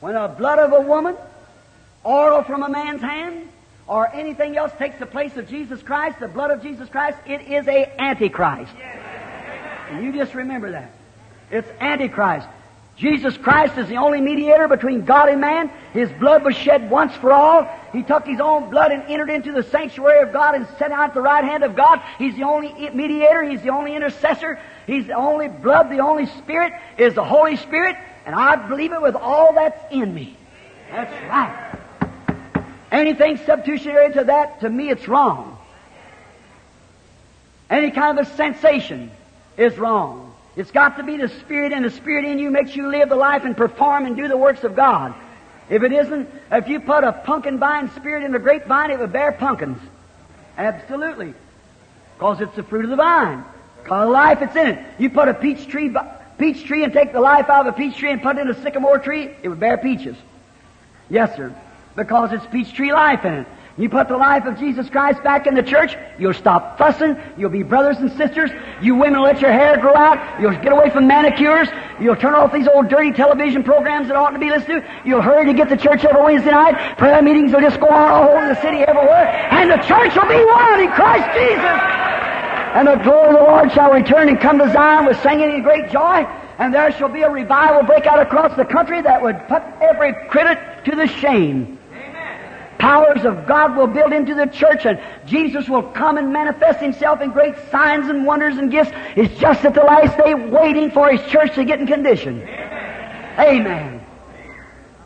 When the blood of a woman, oil from a man's hand, or anything else takes the place of Jesus Christ, the blood of Jesus Christ, it is a antichrist. And you just remember that. It's antichrist. Jesus Christ is the only mediator between God and man. His blood was shed once for all. He took his own blood and entered into the sanctuary of God and sat down at the right hand of God. He's the only mediator. He's the only intercessor. He's the only blood. The only Spirit is the Holy Spirit. And I believe it with all that's in me. That's right. Anything substitutionary to that, to me, it's wrong. Any kind of a sensation is wrong. It's got to be the Spirit, and the Spirit in you makes you live the life and perform and do the works of God. If it isn't, if you put a pumpkin vine spirit in a grapevine, it would bear pumpkins. Absolutely. Because it's the fruit of the vine. Because life it's in it. You put a peach tree, peach tree and take the life out of a peach tree and put it in a sycamore tree, it would bear peaches. Yes, sir. Because it's peach tree life in it. You put the life of Jesus Christ back in the church, you'll stop fussing, you'll be brothers and sisters, you women let your hair grow out, you'll get away from manicures, you'll turn off these old dirty television programs that oughtn't to be listened to, you'll hurry to get to church every Wednesday night, prayer meetings will just go on all over the city everywhere, and the church will be one in Christ Jesus! And the glory of the Lord shall return and come to Zion with singing and great joy, and there shall be a revival break out across the country that would put every critic to the shame powers of God will build into the church and Jesus will come and manifest himself in great signs and wonders and gifts. It's just at the last day waiting for his church to get in condition. Amen. Amen.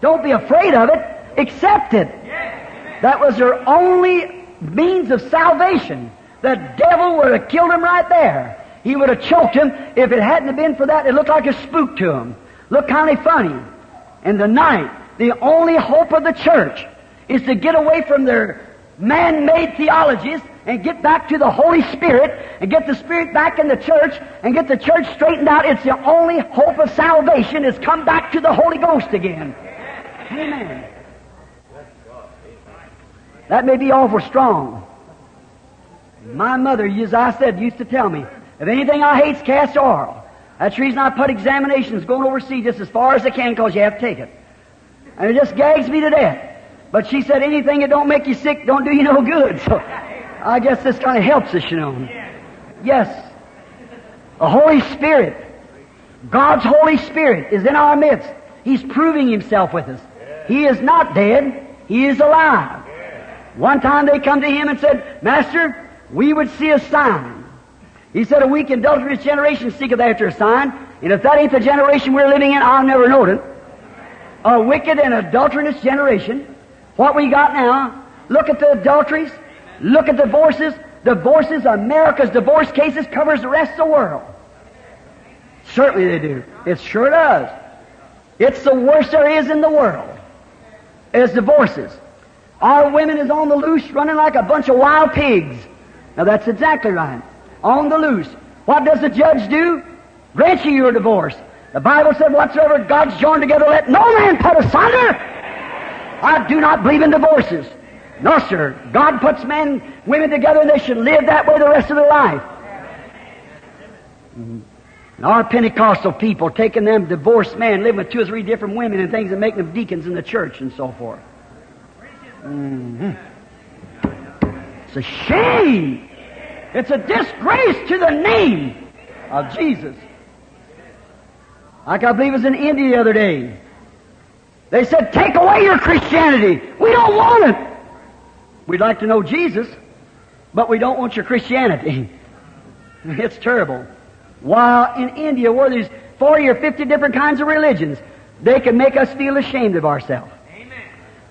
Don't be afraid of it. Accept it. That was their only means of salvation. The devil would have killed him right there. He would have choked him. If it hadn't been for that, it looked like a spook to him. Looked kind of funny. And night, the only hope of the church is to get away from their man-made theologies and get back to the Holy Spirit and get the Spirit back in the church and get the church straightened out. It's the only hope of salvation is come back to the Holy Ghost again. Amen. That may be awful strong. My mother, as I said, used to tell me, if anything I hate's castor oil. That's the reason I put examinations going overseas just as far as I can because you have to take it. And it just gags me to death. But she said anything that don't make you sick don't do you no good. So I guess this kind of helps us, you know. Yes. The Holy Spirit, God's Holy Spirit is in our midst. He's proving Himself with us. He is not dead. He is alive. One time they come to Him and said, Master, we would see a sign. He said, a weak, and adulterous generation seeketh after a sign, and if that ain't the generation we're living in, I'll never know it. A wicked and adulterous generation. What we got now, look at the adulteries, look at divorces. Divorces, America's divorce cases covers the rest of the world. Certainly they do. It sure does. It's the worst there is in the world, is divorces. Our women is on the loose running like a bunch of wild pigs. Now that's exactly right. On the loose. What does the judge do? Grant you your divorce. The Bible said, whatsoever God's joined together, let no man put asunder. I do not believe in divorces. No, sir. God puts men, women together, and they should live that way the rest of their life. And our Pentecostal people taking them divorced men, living with two or three different women and things, and making them deacons in the church and so forth. Mm-hmm. It's a shame. It's a disgrace to the name of Jesus. Like I believe it was in India the other day. They said, take away your Christianity. We don't want it. We'd like to know Jesus, but we don't want your Christianity. it's terrible. While in India, where there's 40 or 50 different kinds of religions, they can make us feel ashamed of ourselves. Amen.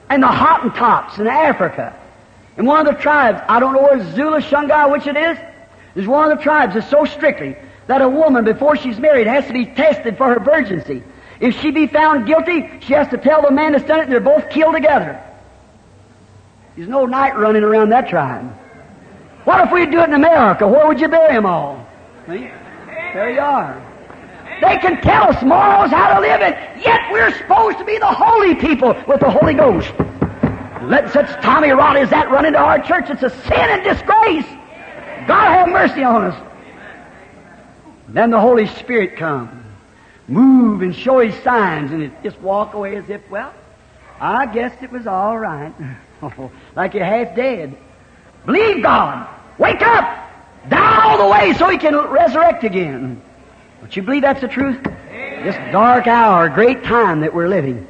And the Hottentots in Africa, and one of the tribes, I don't know where Zulu, Shangaan, which it is, there's one of the tribes that's so strictly that a woman, before she's married, has to be tested for her virginity. If she be found guilty, she has to tell the man that's done it, and they're both killed together. There's no night running around that tribe. What if we do it in America? Where would you bury them all? See? There you are. They can tell us morals how to live it, yet we're supposed to be the holy people with the Holy Ghost. Let such Tommy Rod as that run into our church. It's a sin and disgrace. God have mercy on us. Then the Holy Spirit come, move and show His signs, and just walk away as if, well, I guess it was all right. Oh, like you're half dead. Believe God. Wake up. Die all the way so He can resurrect again. Don't you believe that's the truth? This dark hour, great time that we're living.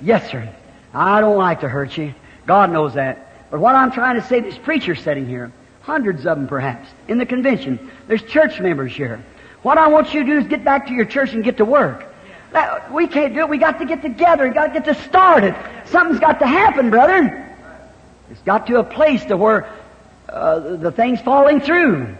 Yes, sir. I don't like to hurt you. God knows that. But what I'm trying to say, these preacher sitting here, hundreds of them perhaps, in the convention, there's church members here. What I want you to do is get back to your church and get to work. We can't do it. We got to get together. We got to get this started. Something's got to happen, brother. It's got to a place to where uh, the thing's falling through.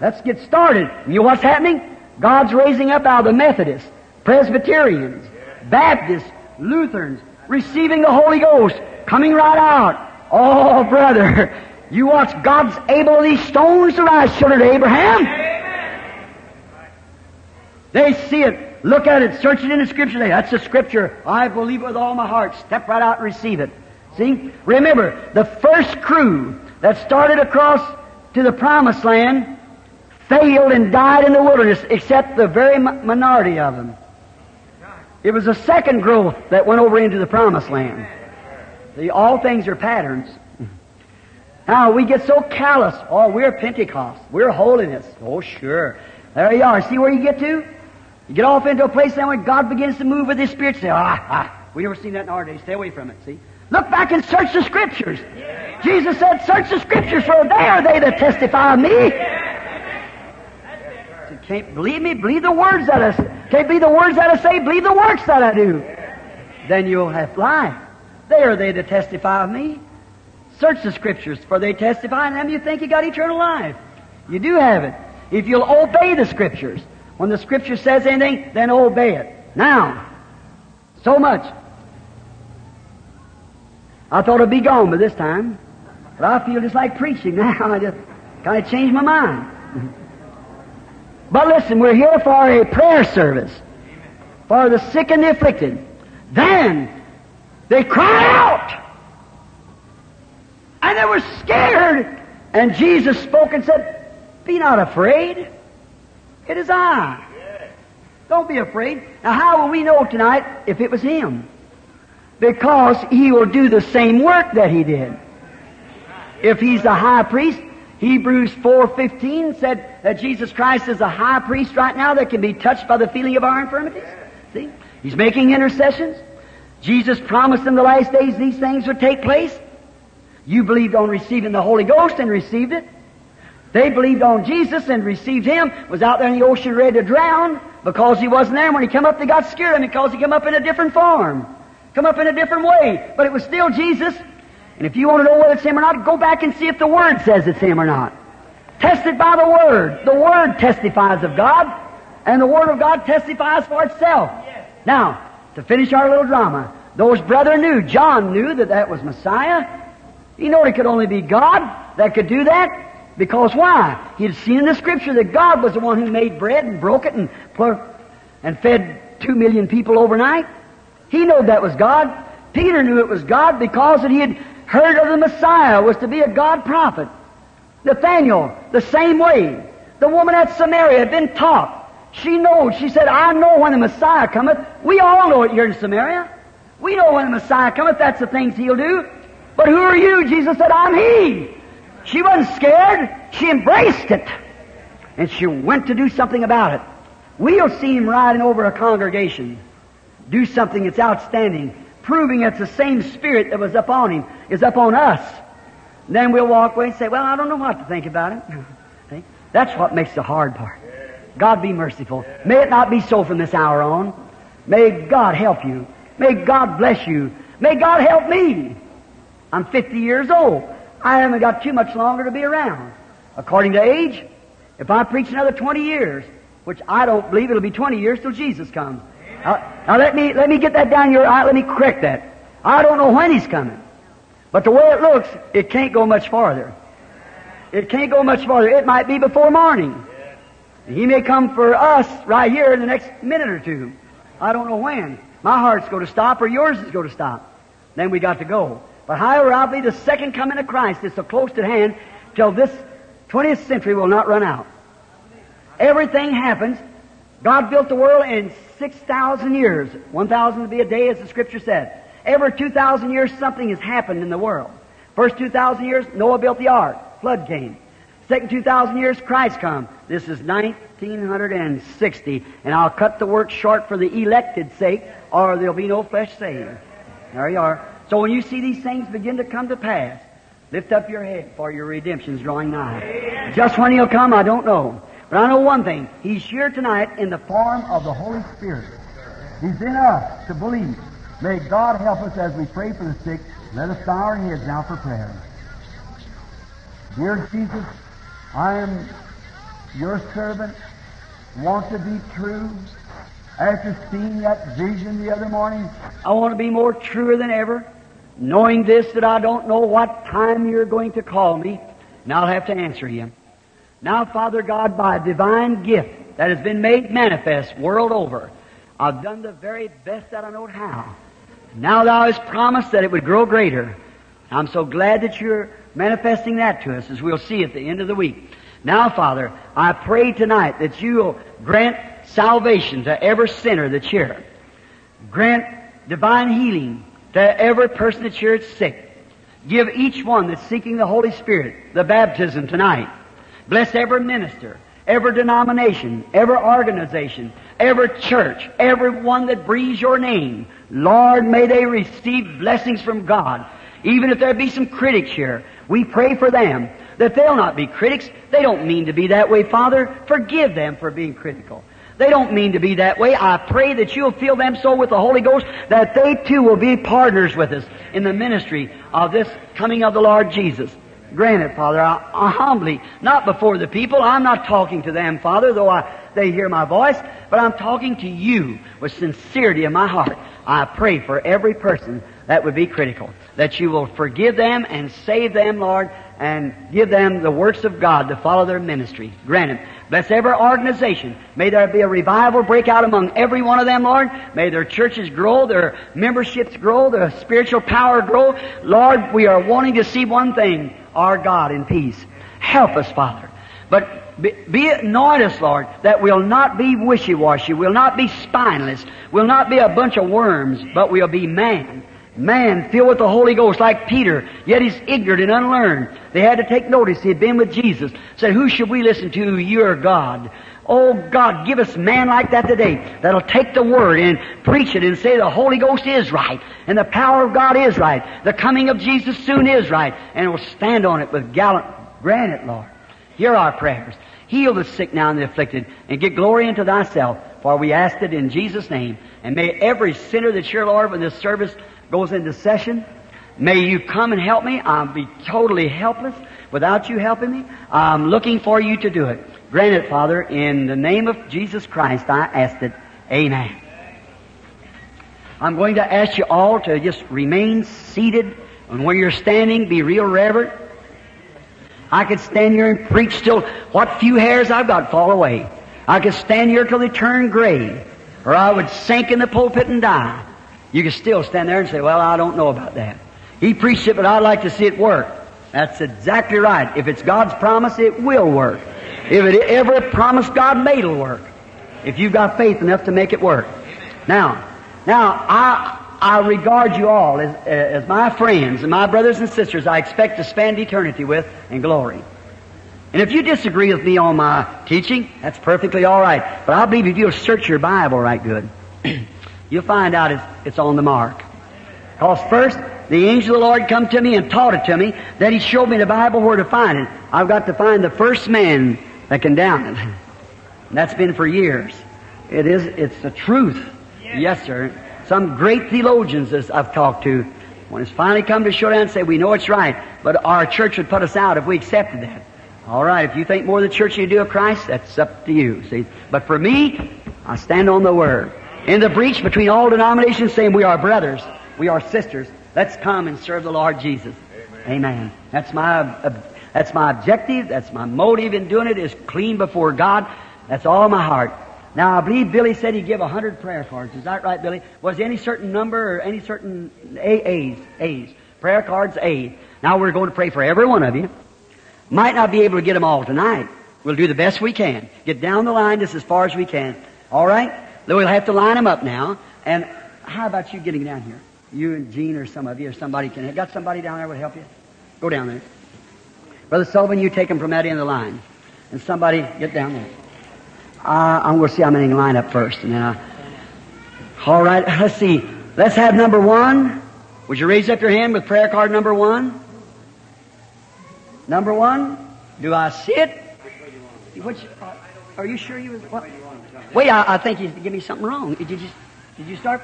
Let's get started. You know what's happening? God's raising up out of the Methodists, Presbyterians, Baptists, Lutherans, receiving the Holy Ghost, coming right out. Oh, brother, you watch God's able these stones to rise children of Abraham. They see it, look at it, search it in the Scripture. That's the Scripture. I believe it with all my heart. Step right out and receive it. See? Remember, the first crew that started across to the Promised Land failed and died in the wilderness, except the very minority of them. It was the second growth that went over into the Promised Land. See, all things are patterns. Now, we get so callous. Oh, we're Pentecost. We're holiness. Oh, sure. There you are. See where you get to? You get off into a place then when God begins to move with His Spirit, say, ah, ah. We never seen that in our day. Stay away from it, see? Look back and search the Scriptures. Jesus said, search the Scriptures, for they are they that testify of me. You can't believe me? Believe the words that I say. Can't believe the words that I say? Believe the works that I do. Then you'll have life. They are they that testify of me. Search the Scriptures, for they testify, and then you think you got eternal life. You do have it. If you'll obey the Scriptures. When the Scripture says anything, then obey it. Now, So much. I thought it'd be gone by this time. But I feel just like preaching now. I just kind of changed my mind. but listen, we're here for a prayer service for the sick and the afflicted. Then they cried out. And they were scared. And Jesus spoke and said, Be not afraid. It is I. Don't be afraid. Now, how will we know tonight if it was Him? Because He will do the same work that He did. If He's the high priest, Hebrews 4.15 said that Jesus Christ is a high priest right now that can be touched by the feeling of our infirmities. See? He's making intercessions. Jesus promised in the last days these things would take place. You believed on receiving the Holy Ghost and received it. They believed on Jesus and received Him, was out there in the ocean ready to drown because He wasn't there. When He came up, they got scared of Him because He came up in a different form. Come up in a different way. But it was still Jesus. And if you want to know whether it's Him or not, go back and see if the Word says it's Him or not. Test it by the Word. The Word testifies of God, and the Word of God testifies for itself. Now, to finish our little drama, those brethren knew, John knew that that was Messiah. He knew it could only be God that could do that. Because why? He had seen in the Scripture that God was the one who made bread and broke it and, and fed two million people overnight. He knew that was God. Peter knew it was God because that he had heard of the Messiah was to be a God prophet. Nathaniel, the same way. The woman at Samaria had been taught. She knows. She said, I know when the Messiah cometh. We all know it here in Samaria. We know when the Messiah cometh, that's the things he'll do. But who are you? Jesus said, I'm he. She wasn't scared. She embraced it. And she went to do something about it. We'll see him riding over a congregation. Do something that's outstanding. Proving it's the same spirit that was upon him is upon us. Then we'll walk away and say, well, I don't know what to think about it. That's what makes the hard part. God be merciful. May it not be so from this hour on. May God help you. May God bless you. May God help me. I'm 50 years old. I haven't got too much longer to be around. According to age, if I preach another 20 years, which I don't believe it'll be 20 years till Jesus comes. Now, now let me let me get that down your eye. Let me correct that. I don't know when he's coming, but the way it looks, it can't go much farther. It can't go much farther. It might be before morning. He may come for us right here in the next minute or two. I don't know when. My heart's going to stop or yours is going to stop. Then we got to go. But I believe the second coming of Christ is so close at hand till this 20th century will not run out. Everything happens. God built the world in 6,000 years. 1,000 to be a day, as the Scripture said. Every 2,000 years, something has happened in the world. First 2,000 years, Noah built the ark. Flood came. Second 2,000 years, Christ come. This is 1960, and I'll cut the work short for the elected sake, or there'll be no flesh saved. There you are. So when you see these things begin to come to pass, lift up your head, for your redemption's drawing nigh. Just when he'll come, I don't know. But I know one thing. He's here tonight in the form of the Holy Spirit. He's in us to believe. May God help us as we pray for the sick. Let us bow our heads now for prayer. Dear Jesus, I am your servant, want to be true. After seeing that vision the other morning, I want to be more truer than ever, knowing this that I don't know what time you're going to call me, and I'll have to answer you. Now, Father God, by a divine gift that has been made manifest world over, I've done the very best that I know how. Now Thou hast promised that it would grow greater. I'm so glad that you're manifesting that to us as we'll see at the end of the week. Now, Father, I pray tonight that you'll grant salvation to every sinner that's here. Grant divine healing to every person that's here that's sick. Give each one that's seeking the Holy Spirit the baptism tonight. Bless every minister, every denomination, every organization, every church, everyone that breathes your name. Lord, may they receive blessings from God. Even if there be some critics here, we pray for them that they'll not be critics. They don't mean to be that way, Father. Forgive them for being critical. They don't mean to be that way. I pray that you'll fill them so with the Holy Ghost that they too will be partners with us in the ministry of this coming of the Lord Jesus. Grant it, Father. I, I humbly, not before the people. I'm not talking to them, Father, though I, they hear my voice, but I'm talking to you with sincerity in my heart. I pray for every person that would be critical, that you will forgive them and save them, Lord, and give them the works of God to follow their ministry. Grant it. Bless every organization. May there be a revival break out among every one of them, Lord. May their churches grow, their memberships grow, their spiritual power grow. Lord, we are wanting to see one thing, our God in peace. Help us, Father. But be, be anoint us, Lord, that we'll not be wishy-washy, we'll not be spineless, we'll not be a bunch of worms, but we'll be man. Man filled with the Holy Ghost like Peter, yet he's ignorant and unlearned. They had to take notice. He had been with Jesus. Said, who should we listen to? Your God. Oh God, give us man like that today that'll take the word and preach it and say the Holy Ghost is right and the power of God is right. The coming of Jesus soon is right and will stand on it with gallant granite, Lord. Hear our prayers. Heal the sick now and the afflicted and get glory unto thyself for we asked it in Jesus' name. And may every sinner that's here, Lord, when this service goes into session. May you come and help me. I'll be totally helpless without you helping me. I'm looking for you to do it. Grant it, Father, in the name of Jesus Christ, I ask it. Amen. I'm going to ask you all to just remain seated, and where you're standing, be real reverent. I could stand here and preach till what few hairs I've got fall away. I could stand here till they turn gray, or I would sink in the pulpit and die. You can still stand there and say, well, I don't know about that. He preached it, but I'd like to see it work. That's exactly right. If it's God's promise, it will work. If it ever promised God made, it'll work. If you've got faith enough to make it work. Now, now, I, I regard you all as, as my friends and my brothers and sisters I expect to spend eternity with in glory. And if you disagree with me on my teaching, that's perfectly all right. But I believe if you'll search your Bible right good, you'll find out it's, it's on the mark. Because first, the angel of the Lord come to me and taught it to me. Then he showed me the Bible where to find it. I've got to find the first man that can down it. And that's been for years. It is, it's the truth. Yes, sir. Some great theologians as I've talked to, when it's finally come to show down and say, we know it's right, but our church would put us out if we accepted that. All right, if you think more of the church than you do of Christ, that's up to you, see. But for me, I stand on the Word. In the breach between all denominations saying we are brothers, we are sisters, let's come and serve the Lord Jesus. Amen. Amen. That's my, uh, that's my objective, that's my motive in doing it is clean before God. That's all my heart. Now, I believe Billy said he'd give a hundred prayer cards. Is that right, Billy? Was there any certain number or any certain A, A's? A's. Prayer cards, A. Now we're going to pray for every one of you. Might not be able to get them all tonight. We'll do the best we can. Get down the line just as far as we can. All right? We'll have to line them up now. And how about you getting down here? You and Gene or some of you or somebody can. Got somebody down there would help you? Go down there. Brother Sullivan, you take them from that end of the line. And somebody get down there. Uh, I'm going to see how many can line up first. And then I, all right, let's see. Let's have number one. Would you raise up your hand with prayer card number one? Number one. Do I see it? Which, are you sure you? What? Wait, I, I think you give me something wrong. Did you just, did you start?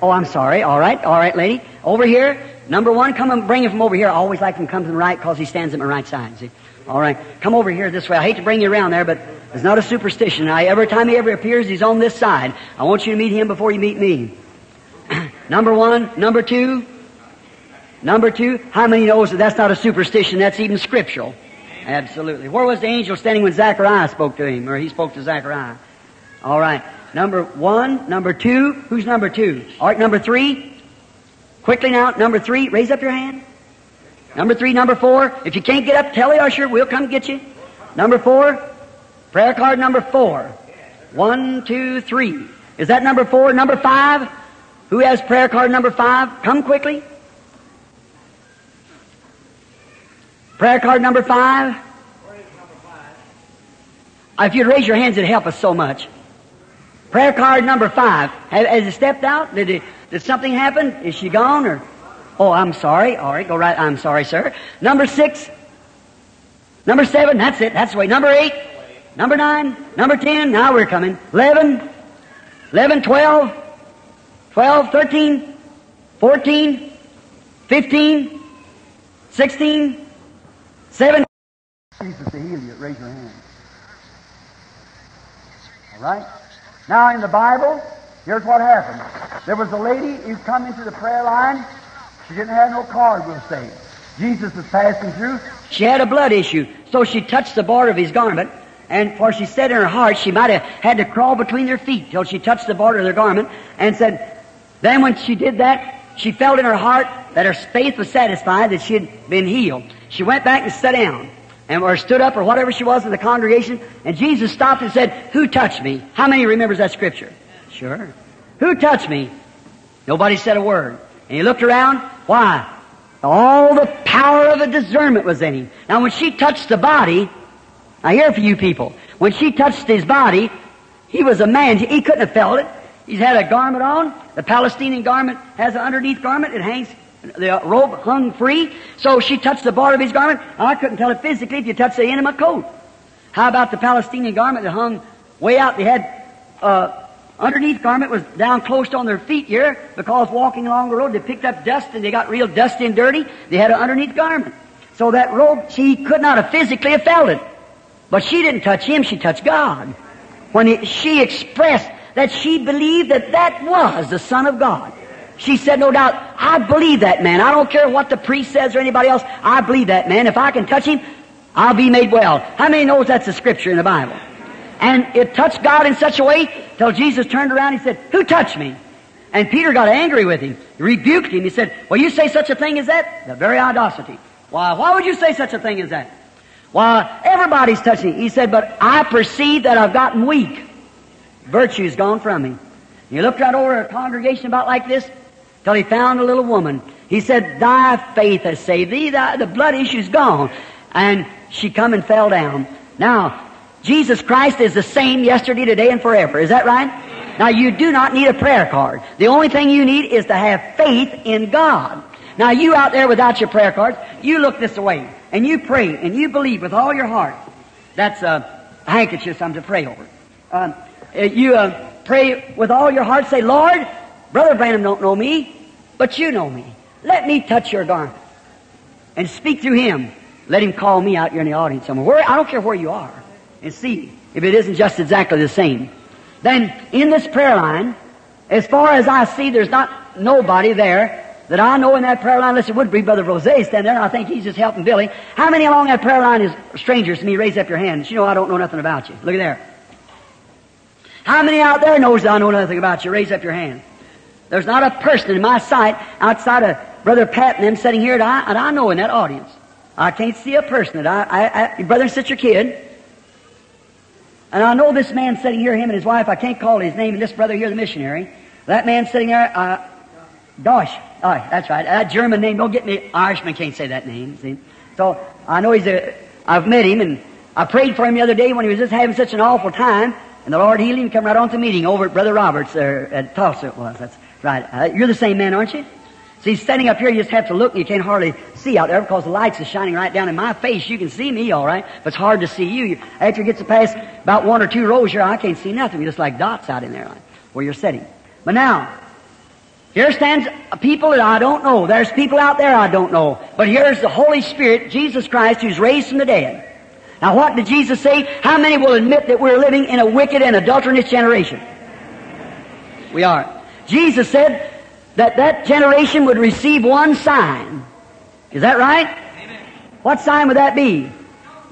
Oh, I'm sorry. All right, all right, lady. Over here, number one, come and bring him from over here. I always like him come to the right because he stands at my right side. See? All right, come over here this way. I hate to bring you around there, but it's not a superstition. I, every time he ever appears, he's on this side. I want you to meet him before you meet me. number one, number two, number two. How many knows that that's not a superstition? That's even scriptural. Absolutely. Where was the angel standing when Zachariah spoke to him, or he spoke to Zachariah? All right. Number one, number two. Who's number two? All right, number three. Quickly now, number three. Raise up your hand. Number three, number four. If you can't get up, tell the usher. We'll come get you. Number four. Prayer card number four. One, two, three. Is that number four? Number five? Who has prayer card number five? Come quickly. Prayer card number five? If you'd raise your hands, it'd help us so much. Prayer card number five. Has, has it stepped out? Did, it, did something happen? Is she gone or? Oh, I'm sorry. All right, go right. I'm sorry, sir. Number six. Number seven. That's it. That's the way. Number eight. Number nine. Number ten. Now we're coming. Eleven. Eleven. Twelve. Twelve. Thirteen. Fourteen. Fifteen. Sixteen. Seventeen. Jesus to heal you. Raise your hand. Right? Now, in the Bible, here's what happened. There was a lady who come into the prayer line. She didn't have no card, we'll say. Jesus was passing through. She had a blood issue, so she touched the border of his garment. And for she said in her heart, she might have had to crawl between their feet till she touched the border of their garment. And said, then when she did that, she felt in her heart that her faith was satisfied that she had been healed. She went back and sat down and or stood up or whatever she was in the congregation, and Jesus stopped and said, Who touched me? How many remembers that scripture? Sure. Who touched me? Nobody said a word. And he looked around. Why? All the power of the discernment was in him. Now when she touched the body, I hear for you people, when she touched his body, he was a man. He couldn't have felt it. He's had a garment on. The Palestinian garment has an underneath garment. It hangs the robe hung free, so she touched the border of his garment. I couldn't tell it physically if you touched the end of my coat. How about the Palestinian garment that hung way out? They had uh, underneath garment was down close on their feet here because walking along the road they picked up dust and they got real dusty and dirty. They had an underneath garment. So that robe, she could not have physically have felt it. But she didn't touch him, she touched God. When he, she expressed that she believed that that was the Son of God. She said, no doubt, I believe that man. I don't care what the priest says or anybody else. I believe that man. If I can touch him, I'll be made well. How many knows that's a scripture in the Bible? And it touched God in such a way till Jesus turned around and said, who touched me? And Peter got angry with him. He rebuked him. He said, well, you say such a thing as that? The very audacity. Why, why would you say such a thing as that? Why, everybody's touching. He said, but I perceive that I've gotten weak. Virtue's gone from me. You looked right over a congregation about like this, till he found a little woman. He said, Thy faith has saved thee. Thy, the blood issue's gone. And she come and fell down. Now, Jesus Christ is the same yesterday, today, and forever. Is that right? Now, you do not need a prayer card. The only thing you need is to have faith in God. Now, you out there without your prayer cards, you look this way, and you pray, and you believe with all your heart. That's a handkerchief I'm to pray over. Um, you uh, pray with all your heart, say, Lord, Brother Branham don't know me, but you know me. Let me touch your garment and speak through him. Let him call me out here in the audience somewhere. Where, I don't care where you are. And see if it isn't just exactly the same. Then in this prayer line, as far as I see, there's not nobody there that I know in that prayer line, unless it would be Brother Rose standing there, I think he's just helping Billy. How many along that prayer line is strangers to me? Raise up your hands. You know I don't know nothing about you. Look at there. How many out there knows I know nothing about you? Raise up your hand. There's not a person in my sight outside of Brother Pat and them sitting here that I, that I know in that audience. I can't see a person that I, I, I brother and sister Kidd. And I know this man sitting here, him and his wife, I can't call his name, and this brother here, the missionary. That man sitting there, uh, Dosh. Oh, that's right. That German name, don't get me, Irishman can't say that name, see. So, I know he's a, I've met him, and I prayed for him the other day when he was just having such an awful time, and the Lord healed him, come right on to meeting over at Brother Roberts, there at Tulsa it was. That's, Right. Uh, you're the same man, aren't you? See, standing up here, you just have to look and you can't hardly see out there because the lights are shining right down in my face. You can see me all right, but it's hard to see you. After you get to pass about one or two rows here, I can't see nothing. You're just like dots out in there where you're sitting. But now, here stands people that I don't know. There's people out there I don't know. But here's the Holy Spirit, Jesus Christ, who's raised from the dead. Now what did Jesus say? How many will admit that we're living in a wicked and adulterous generation? We are. Jesus said that that generation would receive one sign. Is that right? Amen. What sign would that be?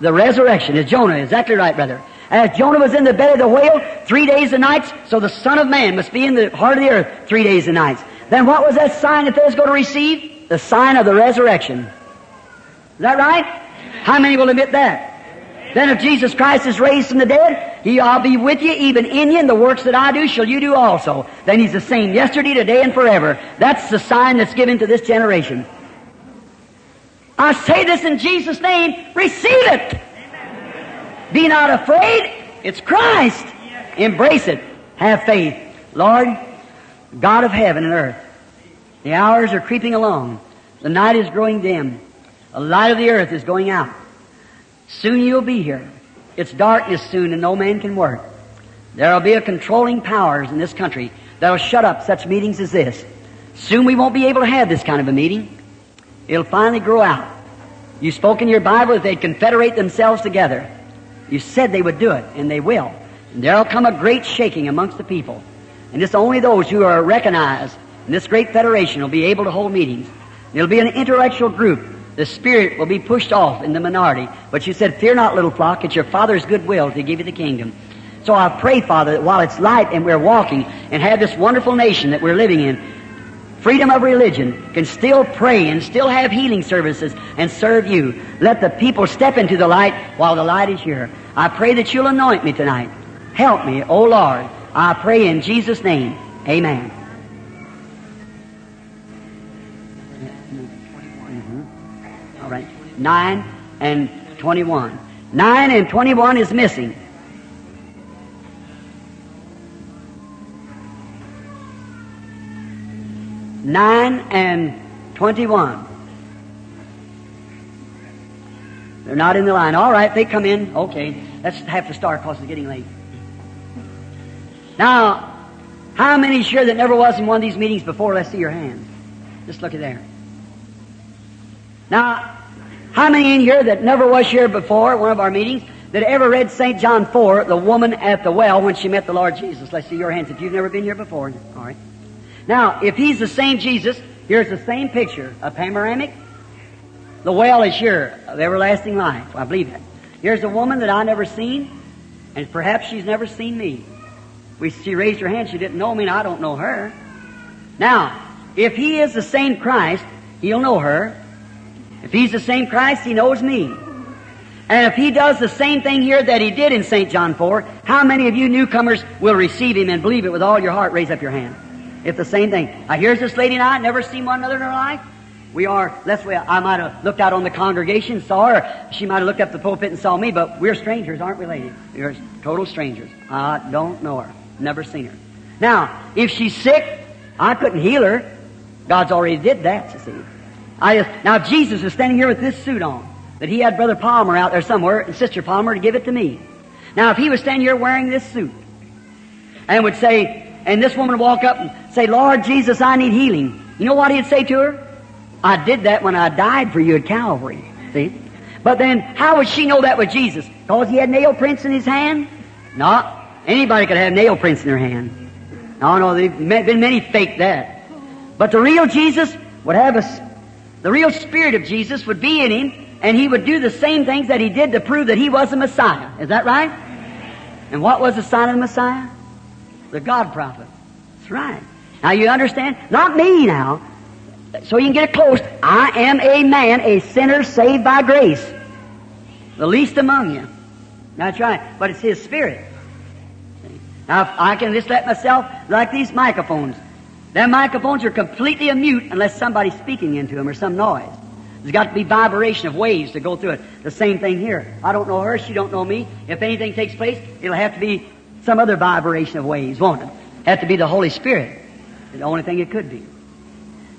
The resurrection. Is Jonah exactly right, brother? As Jonah was in the belly of the whale three days and nights, so the Son of Man must be in the heart of the earth three days and nights. Then what was that sign that they was going to receive? The sign of the resurrection. Is that right? How many will admit that? Then if Jesus Christ is raised from the dead, He, I'll be with you, even in you, and the works that I do shall you do also. Then He's the same yesterday, today, and forever. That's the sign that's given to this generation. I say this in Jesus' name, receive it. Amen. Be not afraid, it's Christ. Embrace it. Have faith. Lord, God of heaven and earth, the hours are creeping along. The night is growing dim. The light of the earth is going out. Soon you'll be here. It's darkness soon and no man can work. There'll be a controlling powers in this country that'll shut up such meetings as this. Soon we won't be able to have this kind of a meeting. It'll finally grow out. You spoke in your Bible that they'd confederate themselves together. You said they would do it, and they will. And there'll come a great shaking amongst the people. And it's only those who are recognized in this great federation will be able to hold meetings. It'll be an intellectual group. The spirit will be pushed off in the minority. But you said, Fear not, little flock, it's your Father's good will to give you the kingdom. So I pray, Father, that while it's light and we're walking and have this wonderful nation that we're living in, freedom of religion, can still pray and still have healing services and serve you. Let the people step into the light while the light is here. I pray that you'll anoint me tonight. Help me, O Lord. I pray in Jesus' name. Amen. 9 and 21. 9 and 21 is missing. Nine and twenty-one. They're not in the line. All right, they come in. Okay, let's have to start because it's getting late. Now, how many sure that never was in one of these meetings before? Let's see your hands. Just look at there. Now, how many in here that never was here before, one of our meetings, that ever read St. John 4, the woman at the well when she met the Lord Jesus? Let's see your hands if you've never been here before. All right. Now, if he's the same Jesus, here's the same picture, a panoramic. The well is here, of everlasting life. I believe that. Here's a woman that I never seen, and perhaps she's never seen me. We, she raised her hand, she didn't know me, and I don't know her. Now, if he is the same Christ, he'll know her. If he's the same Christ, he knows me. And if he does the same thing here that he did in St. John 4, how many of you newcomers will receive him and believe it with all your heart? Raise up your hand. If the same thing. Now here's this lady and I, never seen one another in her life. We are, let's way, I might have looked out on the congregation, saw her. She might have looked up the pulpit and saw me, but we're strangers, aren't we, lady? We're total strangers. I don't know her. Never seen her. Now, if she's sick, I couldn't heal her. God's already did that, you see. I just, now Jesus is standing here with this suit on. That he had Brother Palmer out there somewhere and Sister Palmer to give it to me. Now if he was standing here wearing this suit and would say, and this woman would walk up and say, Lord Jesus, I need healing. You know what he'd say to her? I did that when I died for you at Calvary. See? But then, how would she know that was Jesus? Because he had nail prints in his hand? Not. Anybody could have nail prints in their hand. No, no, there've been many fake that. But the real Jesus would have a, the real spirit of Jesus would be in him, and he would do the same things that he did to prove that he was the Messiah. Is that right? And what was the sign of the Messiah? The God prophet. That's right. Now you understand? Not me now. So you can get it close. I am a man, a sinner saved by grace. The least among you. That's right. But it's His Spirit. Now I can just let myself, like these microphones. Them microphones are completely a mute unless somebody's speaking into them or some noise. There's got to be vibration of waves to go through it. The same thing here. I don't know her, she don't know me. If anything takes place, it'll have to be some other vibration of waves, won't it? Have to be the Holy Spirit. The only thing it could be.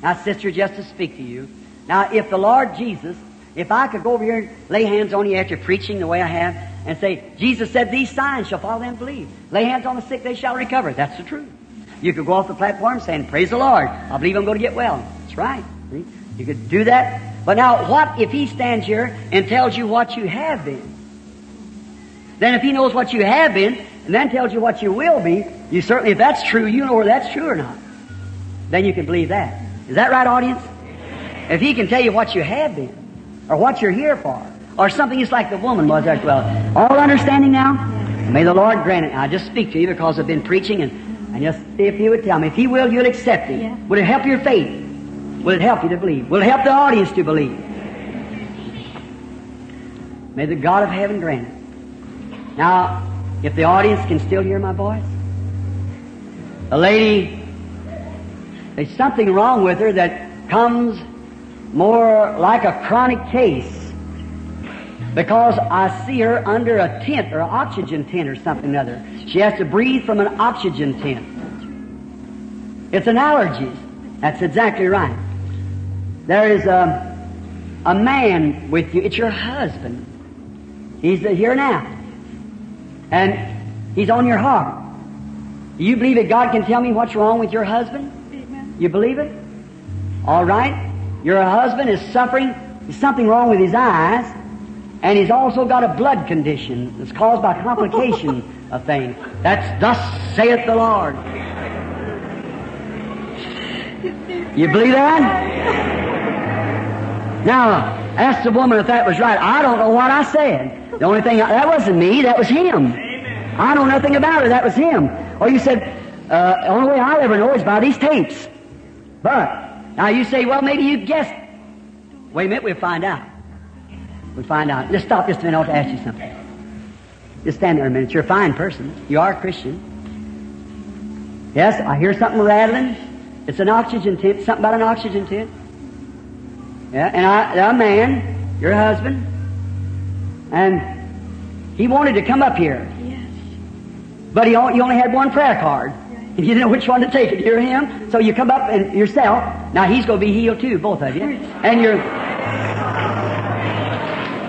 Now, sister, just to speak to you. Now, if the Lord Jesus, if I could go over here and lay hands on you after preaching the way I have and say, Jesus said, these signs shall follow them believe. Lay hands on the sick, they shall recover. That's the truth. You could go off the platform saying, praise the Lord. I believe I'm going to get well. That's right. You could do that. But now, what if he stands here and tells you what you have been? Then if he knows what you have been, and then tells you what you will be, you certainly, if that's true, you know whether that's true or not. Then you can believe that. Is that right, audience? If he can tell you what you have been, or what you're here for, or something just like the woman was as well. All understanding now? May the Lord grant it. I just speak to you because I've been preaching and, and just see if He would tell me. If He will, you'll accept it. Yeah. Will it help your faith? Will it help you to believe? Will it help the audience to believe? May the God of heaven grant it. Now, if the audience can still hear my voice, a lady, there's something wrong with her that comes more like a chronic case because I see her under a tent or an oxygen tent or something other. She has to breathe from an oxygen tent. It's an allergy. That's exactly right. There is a, a man with you. It's your husband. He's here now. And he's on your heart. You believe that God can tell me what's wrong with your husband? Amen. You believe it? All right. Your husband is suffering. There's something wrong with his eyes. And he's also got a blood condition that's caused by complication of things. That's thus saith the Lord. You believe that? Now, ask the woman if that was right. I don't know what I said. The only thing, that wasn't me, that was him. I know nothing about it, that was him. Or you said, uh, the only way I'll ever know is by these tapes. But, now you say, well, maybe you guessed. Wait a minute, we'll find out. We'll find out. Just stop just a minute, I want to ask you something. Just stand there a minute. You're a fine person. You are a Christian. Yes, I hear something rattling. It's an oxygen tent, something about an oxygen tent. Yeah, and I, a man, your husband, and he wanted to come up here. Yes. But he only, he only had one prayer card. And you didn't know which one to take. You hear him? So you come up and yourself. Now he's going to be healed too, both of you. And you're.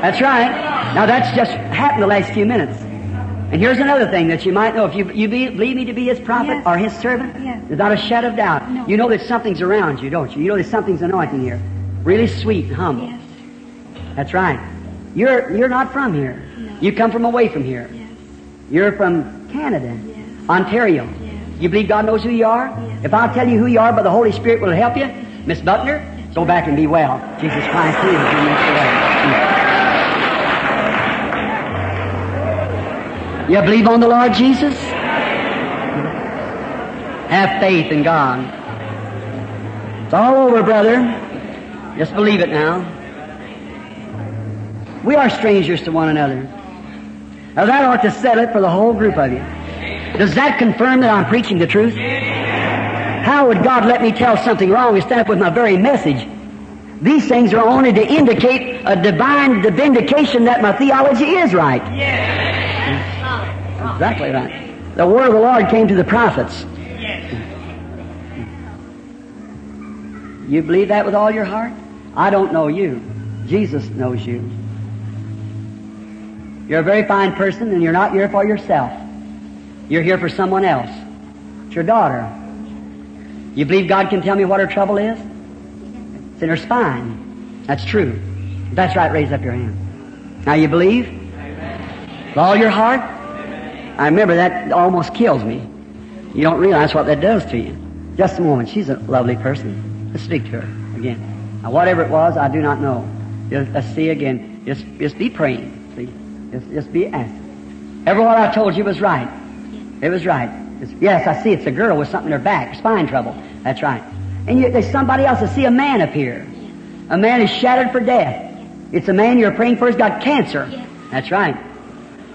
That's right. Now that's just happened the last few minutes. And here's another thing that you might know. If you, you be, believe me to be his prophet Yes. or his servant, Yes. without a shadow of doubt, No. you know that something's around you, don't you? You know that something's anointing here. Really sweet and humble. Yes. That's right. You're, you're not from here. No. You come from away from here. Yes. You're from Canada, Yes. Ontario. You believe God knows who you are? If I'll tell you who you are, but the Holy Spirit will help you, Miss Butler, go back and be well. Jesus Christ heals you. You believe on the Lord Jesus? Have faith in God. It's all over, brother. Just believe it now. We are strangers to one another. Now that ought to settle it for the whole group of you. Does that confirm that I'm preaching the truth? How would God let me tell something wrong and stand up with my very message? These things are only to indicate a divine vindication that my theology is right. Exactly right. The word of the Lord came to the prophets. You believe that with all your heart? I don't know you. Jesus knows you. You're a very fine person, and you're not here for yourself. You're here for someone else. It's your daughter. You believe God can tell me what her trouble is? It's in her spine. That's true. That's right, raise up your hand. Now you believe? With all your heart? I remember that almost kills me. You don't realize what that does to you. Just a moment. She's a lovely person. Let's speak to her again. Now, whatever it was, I do not know. Just, let's see again. Just, just be praying. See? Just, just be asking. Every what I told you was right. It was right. It's- yes, I see. It's a girl with something in her back, spine trouble. That's right. And you, there's somebody else. I see a man appear. A man is shattered for death. It's a man you're praying for. He's got cancer. That's right.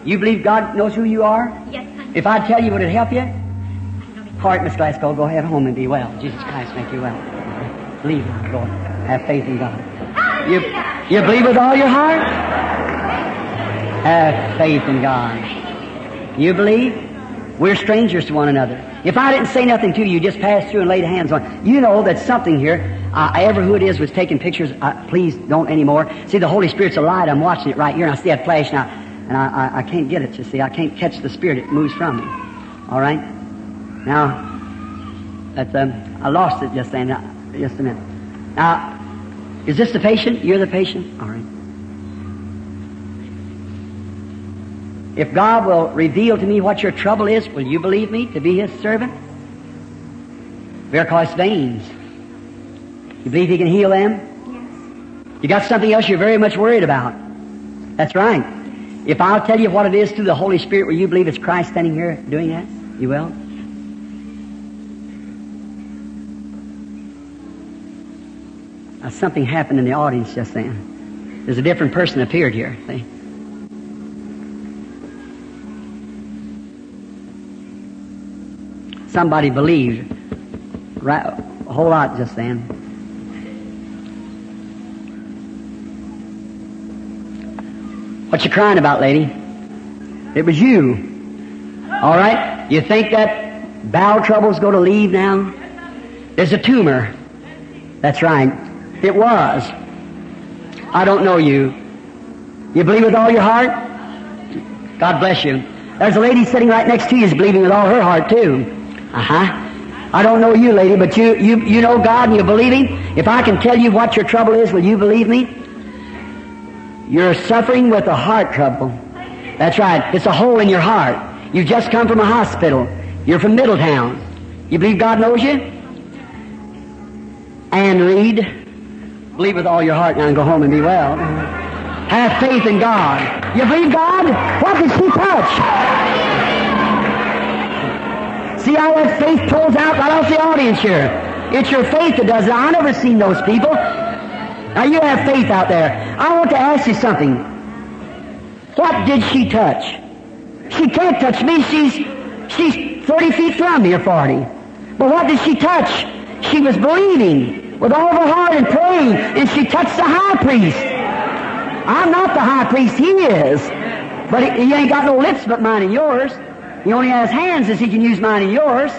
You believe God knows who you are? Yes, I If I tell you, would it help you? All right, Miss Glasgow, go ahead home and be well. Jesus Christ make you well. Believe now, Lord. Have faith in God. You, you believe with all your heart? Have faith in God. You believe? We're strangers to one another. If I didn't say nothing to you, just pass through and laid hands on, you know that something here, uh, ever who it is was taking pictures, uh, please don't anymore. See, the Holy Spirit's a light. I'm watching it right here, and I see that flash now, and I, I, I can't get it, you see. I can't catch the Spirit. It moves from me. All right? Now, that's, um, I lost it just then. Uh, Just a minute. Now, is this the patient? You're the patient? All right. If God will reveal to me what your trouble is, will you believe me to be His servant? Varicose veins. You believe He can heal them? Yes. You got something else you're very much worried about. That's right. If I'll tell you what it is through the Holy Spirit, will you believe it's Christ standing here doing that? You will? Now, something happened in the audience just then. There's a different person appeared here. See? Somebody believed right, a whole lot just then. What you crying about, lady? It was you. All right? You think that bowel trouble's going to leave now? There's a tumor. That's right. It was. I don't know you. You believe with all your heart? God bless you. There's a lady sitting right next to you is believing with all her heart too. Uh-huh. I don't know you, lady, but you, you, you know God and you believe Him. If I can tell you what your trouble is, will you believe me? You're suffering with a heart trouble. That's right. It's a hole in your heart. You've just come from a hospital. You're from Middletown. You believe God knows you? And read. Believe with all your heart now and go home and be well. Have faith in God. You believe God? What did she touch? See how that faith pulls out right off the audience here. It's your faith that does it. I've never seen those people. Now you have faith out there. I want to ask you something. What did she touch? She can't touch me. She's she's 30 feet from me or 40. But what did she touch? She was believing with all her heart and praying, and she touched the high priest. I'm not the high priest, he is. But he, ain't got no lips but mine and yours. He only has hands as he can use mine and yours.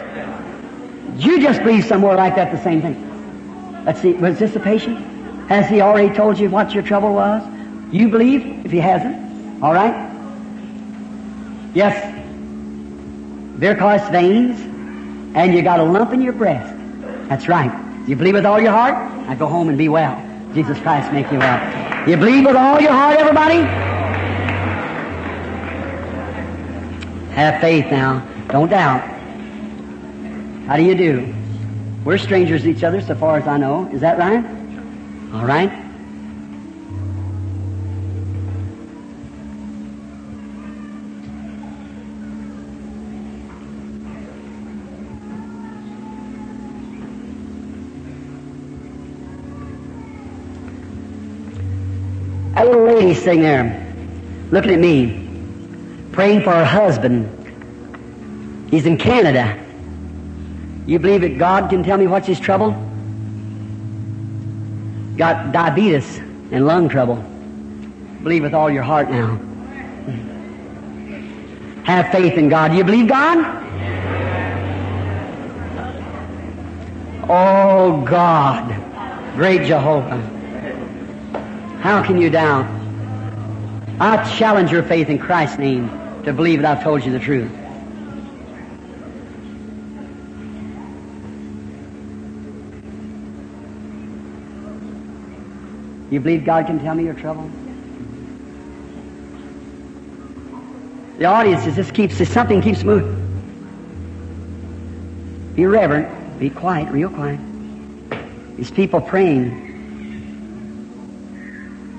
You just believe somewhere like that the same thing. Let's see, was this a patient? Has he already told you what your trouble was? You believe if he hasn't? All right? Yes. Varicose veins, and you got a lump in your breast. That's right. You believe with all your heart? Now go home and be well. Jesus Christ make you well. You believe with all your heart, everybody? Have faith now. Don't doubt. How do you do? We're strangers to each other so far as I know. Is that right? All right. A little lady sitting there, looking at me, praying for her husband. He's in Canada. You believe that God can tell me what's his trouble? Got diabetes and lung trouble. Believe with all your heart now. Have faith in God. Do you believe God? Oh God, great Jehovah. How can you doubt? I challenge your faith in Christ's name to believe that I've told you the truth. You believe God can tell me your trouble? The audience is just keeps something keeps moving. Be reverent, be quiet, real quiet. These people praying.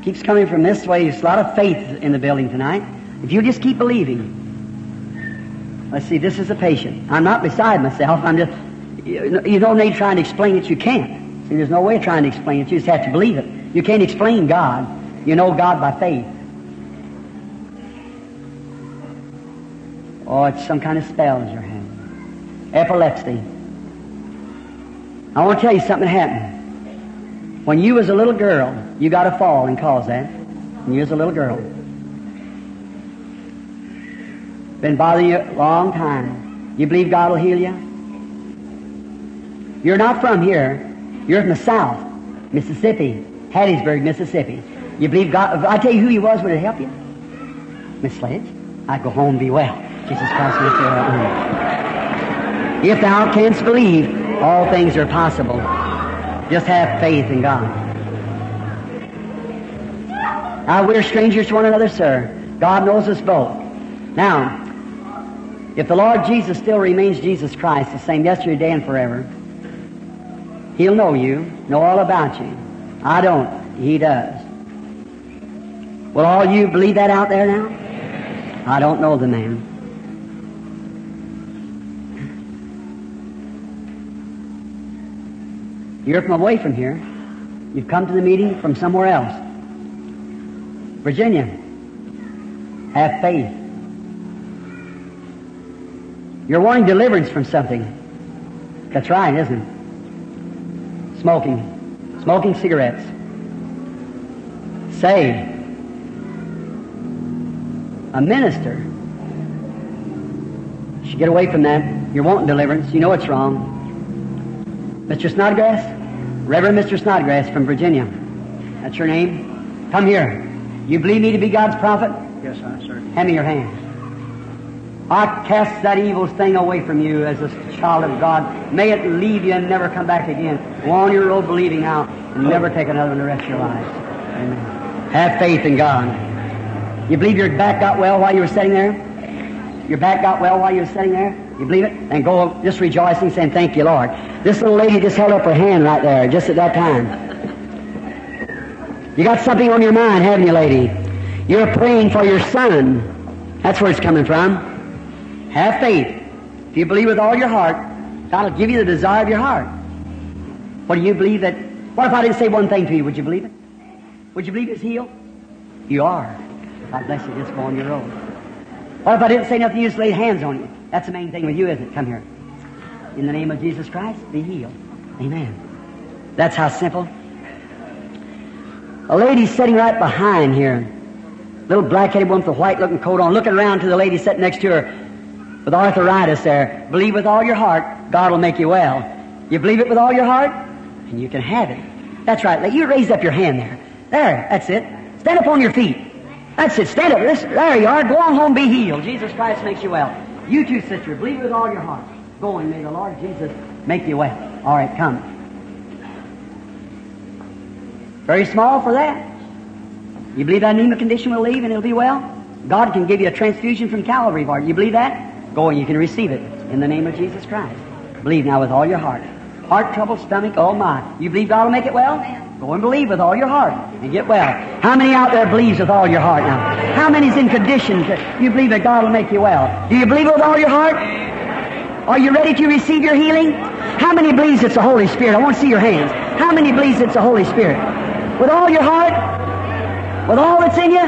Keeps coming from this way. There's a lot of faith in the building tonight. If you just keep believing. Let's see, this is a patient. I'm not beside myself. I'm just, you you don't need trying to explain it. You can't. See, there's no way of trying to explain it. You just have to believe it. You can't explain God. You know God by faith. Oh, it's some kind of spells you're having. Epilepsy. I want to tell you something happened. When you was a little girl, you got a fall and caused that. When you was a little girl. Been bothering you a long time. You believe God will heal you? You're not from here. You're from the South, Mississippi, Hattiesburg, Mississippi. You believe God? I tell you who He was, would it help you? Miss Sledge, I go home be well. Jesus Christ, make you well. If thou canst believe, all things are possible. Just have faith in God. Now, we're strangers to one another, sir. God knows us both. Now, if the Lord Jesus still remains Jesus Christ, the same yesterday, today, and forever, He'll know you, know all about you. I don't. He does. Will all you believe that out there now? I don't know the man. You're from away from here. You've come to the meeting from somewhere else. Virginia, have faith. You're wanting deliverance from something. That's right, isn't it? Smoking. Smoking cigarettes. Say, A minister should get away from that. You're wanting deliverance. You know it's wrong. Mr. Snodgrass? Reverend Mr. Snodgrass from Virginia. That's your name? Come here. You believe me to be God's prophet? Yes, I sir. Hand me your hand. I cast that evil thing away from you as a child of God. May it leave you and never come back again. Go on your road believing now and never take another one the rest of your life. Amen. Have faith in God. You believe your back got well while you were sitting there? Your back got well while you were sitting there? You believe it? And go just rejoicing, saying, Thank you, Lord. This little lady just held up her hand right there, just at that time. You got something on your mind, haven't you, lady? You're praying for your son. That's where it's coming from. Have faith. If you believe with all your heart, God will give you the desire of your heart. What do you believe that? What if I didn't say one thing to you? Would you believe it? Would you believe it's healed? You are. God bless you. Just go on your road. What if I didn't say nothing? You just laid hands on you. That's the main thing with you, isn't it? Come here. In the name of Jesus Christ, be healed. Amen. That's how simple. A lady sitting right behind here. Little black-headed one with a white-looking coat on, looking around to the lady sitting next to her with arthritis there. Believe with all your heart, God will make you well. You believe it with all your heart, and you can have it. That's right. Let You raise up your hand there. There, that's it. Stand up on your feet. That's it. Stand up. This, there you are. Go on home, be healed. Jesus Christ makes you well. You too, sister, believe with all your heart. Go and may the Lord Jesus make you well. All right, come. Very small for that. You believe that anemia condition will leave and it'll be well? God can give you a transfusion from Calvary for. You believe that? Go and you can receive it in the name of Jesus Christ. Believe now with all your heart. Heart trouble, stomach, oh my. You believe God will make it well? Go and believe with all your heart and get well. How many out there believes with all your heart now? How many's in conditions that you believe that God will make you well? Do you believe with all your heart? Are you ready to receive your healing? How many believes it's the Holy Spirit? I want to see your hands. How many believes it's the Holy Spirit? With all your heart? With all that's in you?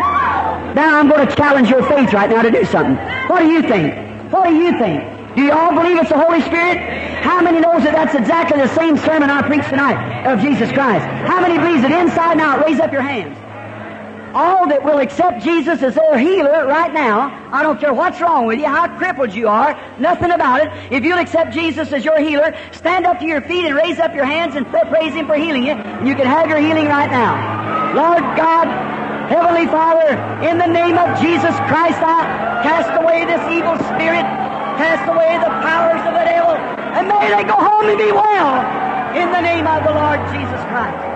Now I'm going to challenge your faith right now to do something. What do you think? What do you think? Do you all believe it's the Holy Spirit? How many knows that that's exactly the same sermon I preached tonight of Jesus Christ? How many believes it inside and out? Raise up your hands. All that will accept Jesus as their healer right now, I don't care what's wrong with you, how crippled you are, nothing about it. If you'll accept Jesus as your healer, stand up to your feet and raise up your hands and praise Him for healing you. You can have your healing right now. Lord God, Heavenly Father, in the name of Jesus Christ, I cast away this evil spirit, cast away the powers of the devil, and may they go home and be well in the name of the Lord Jesus Christ.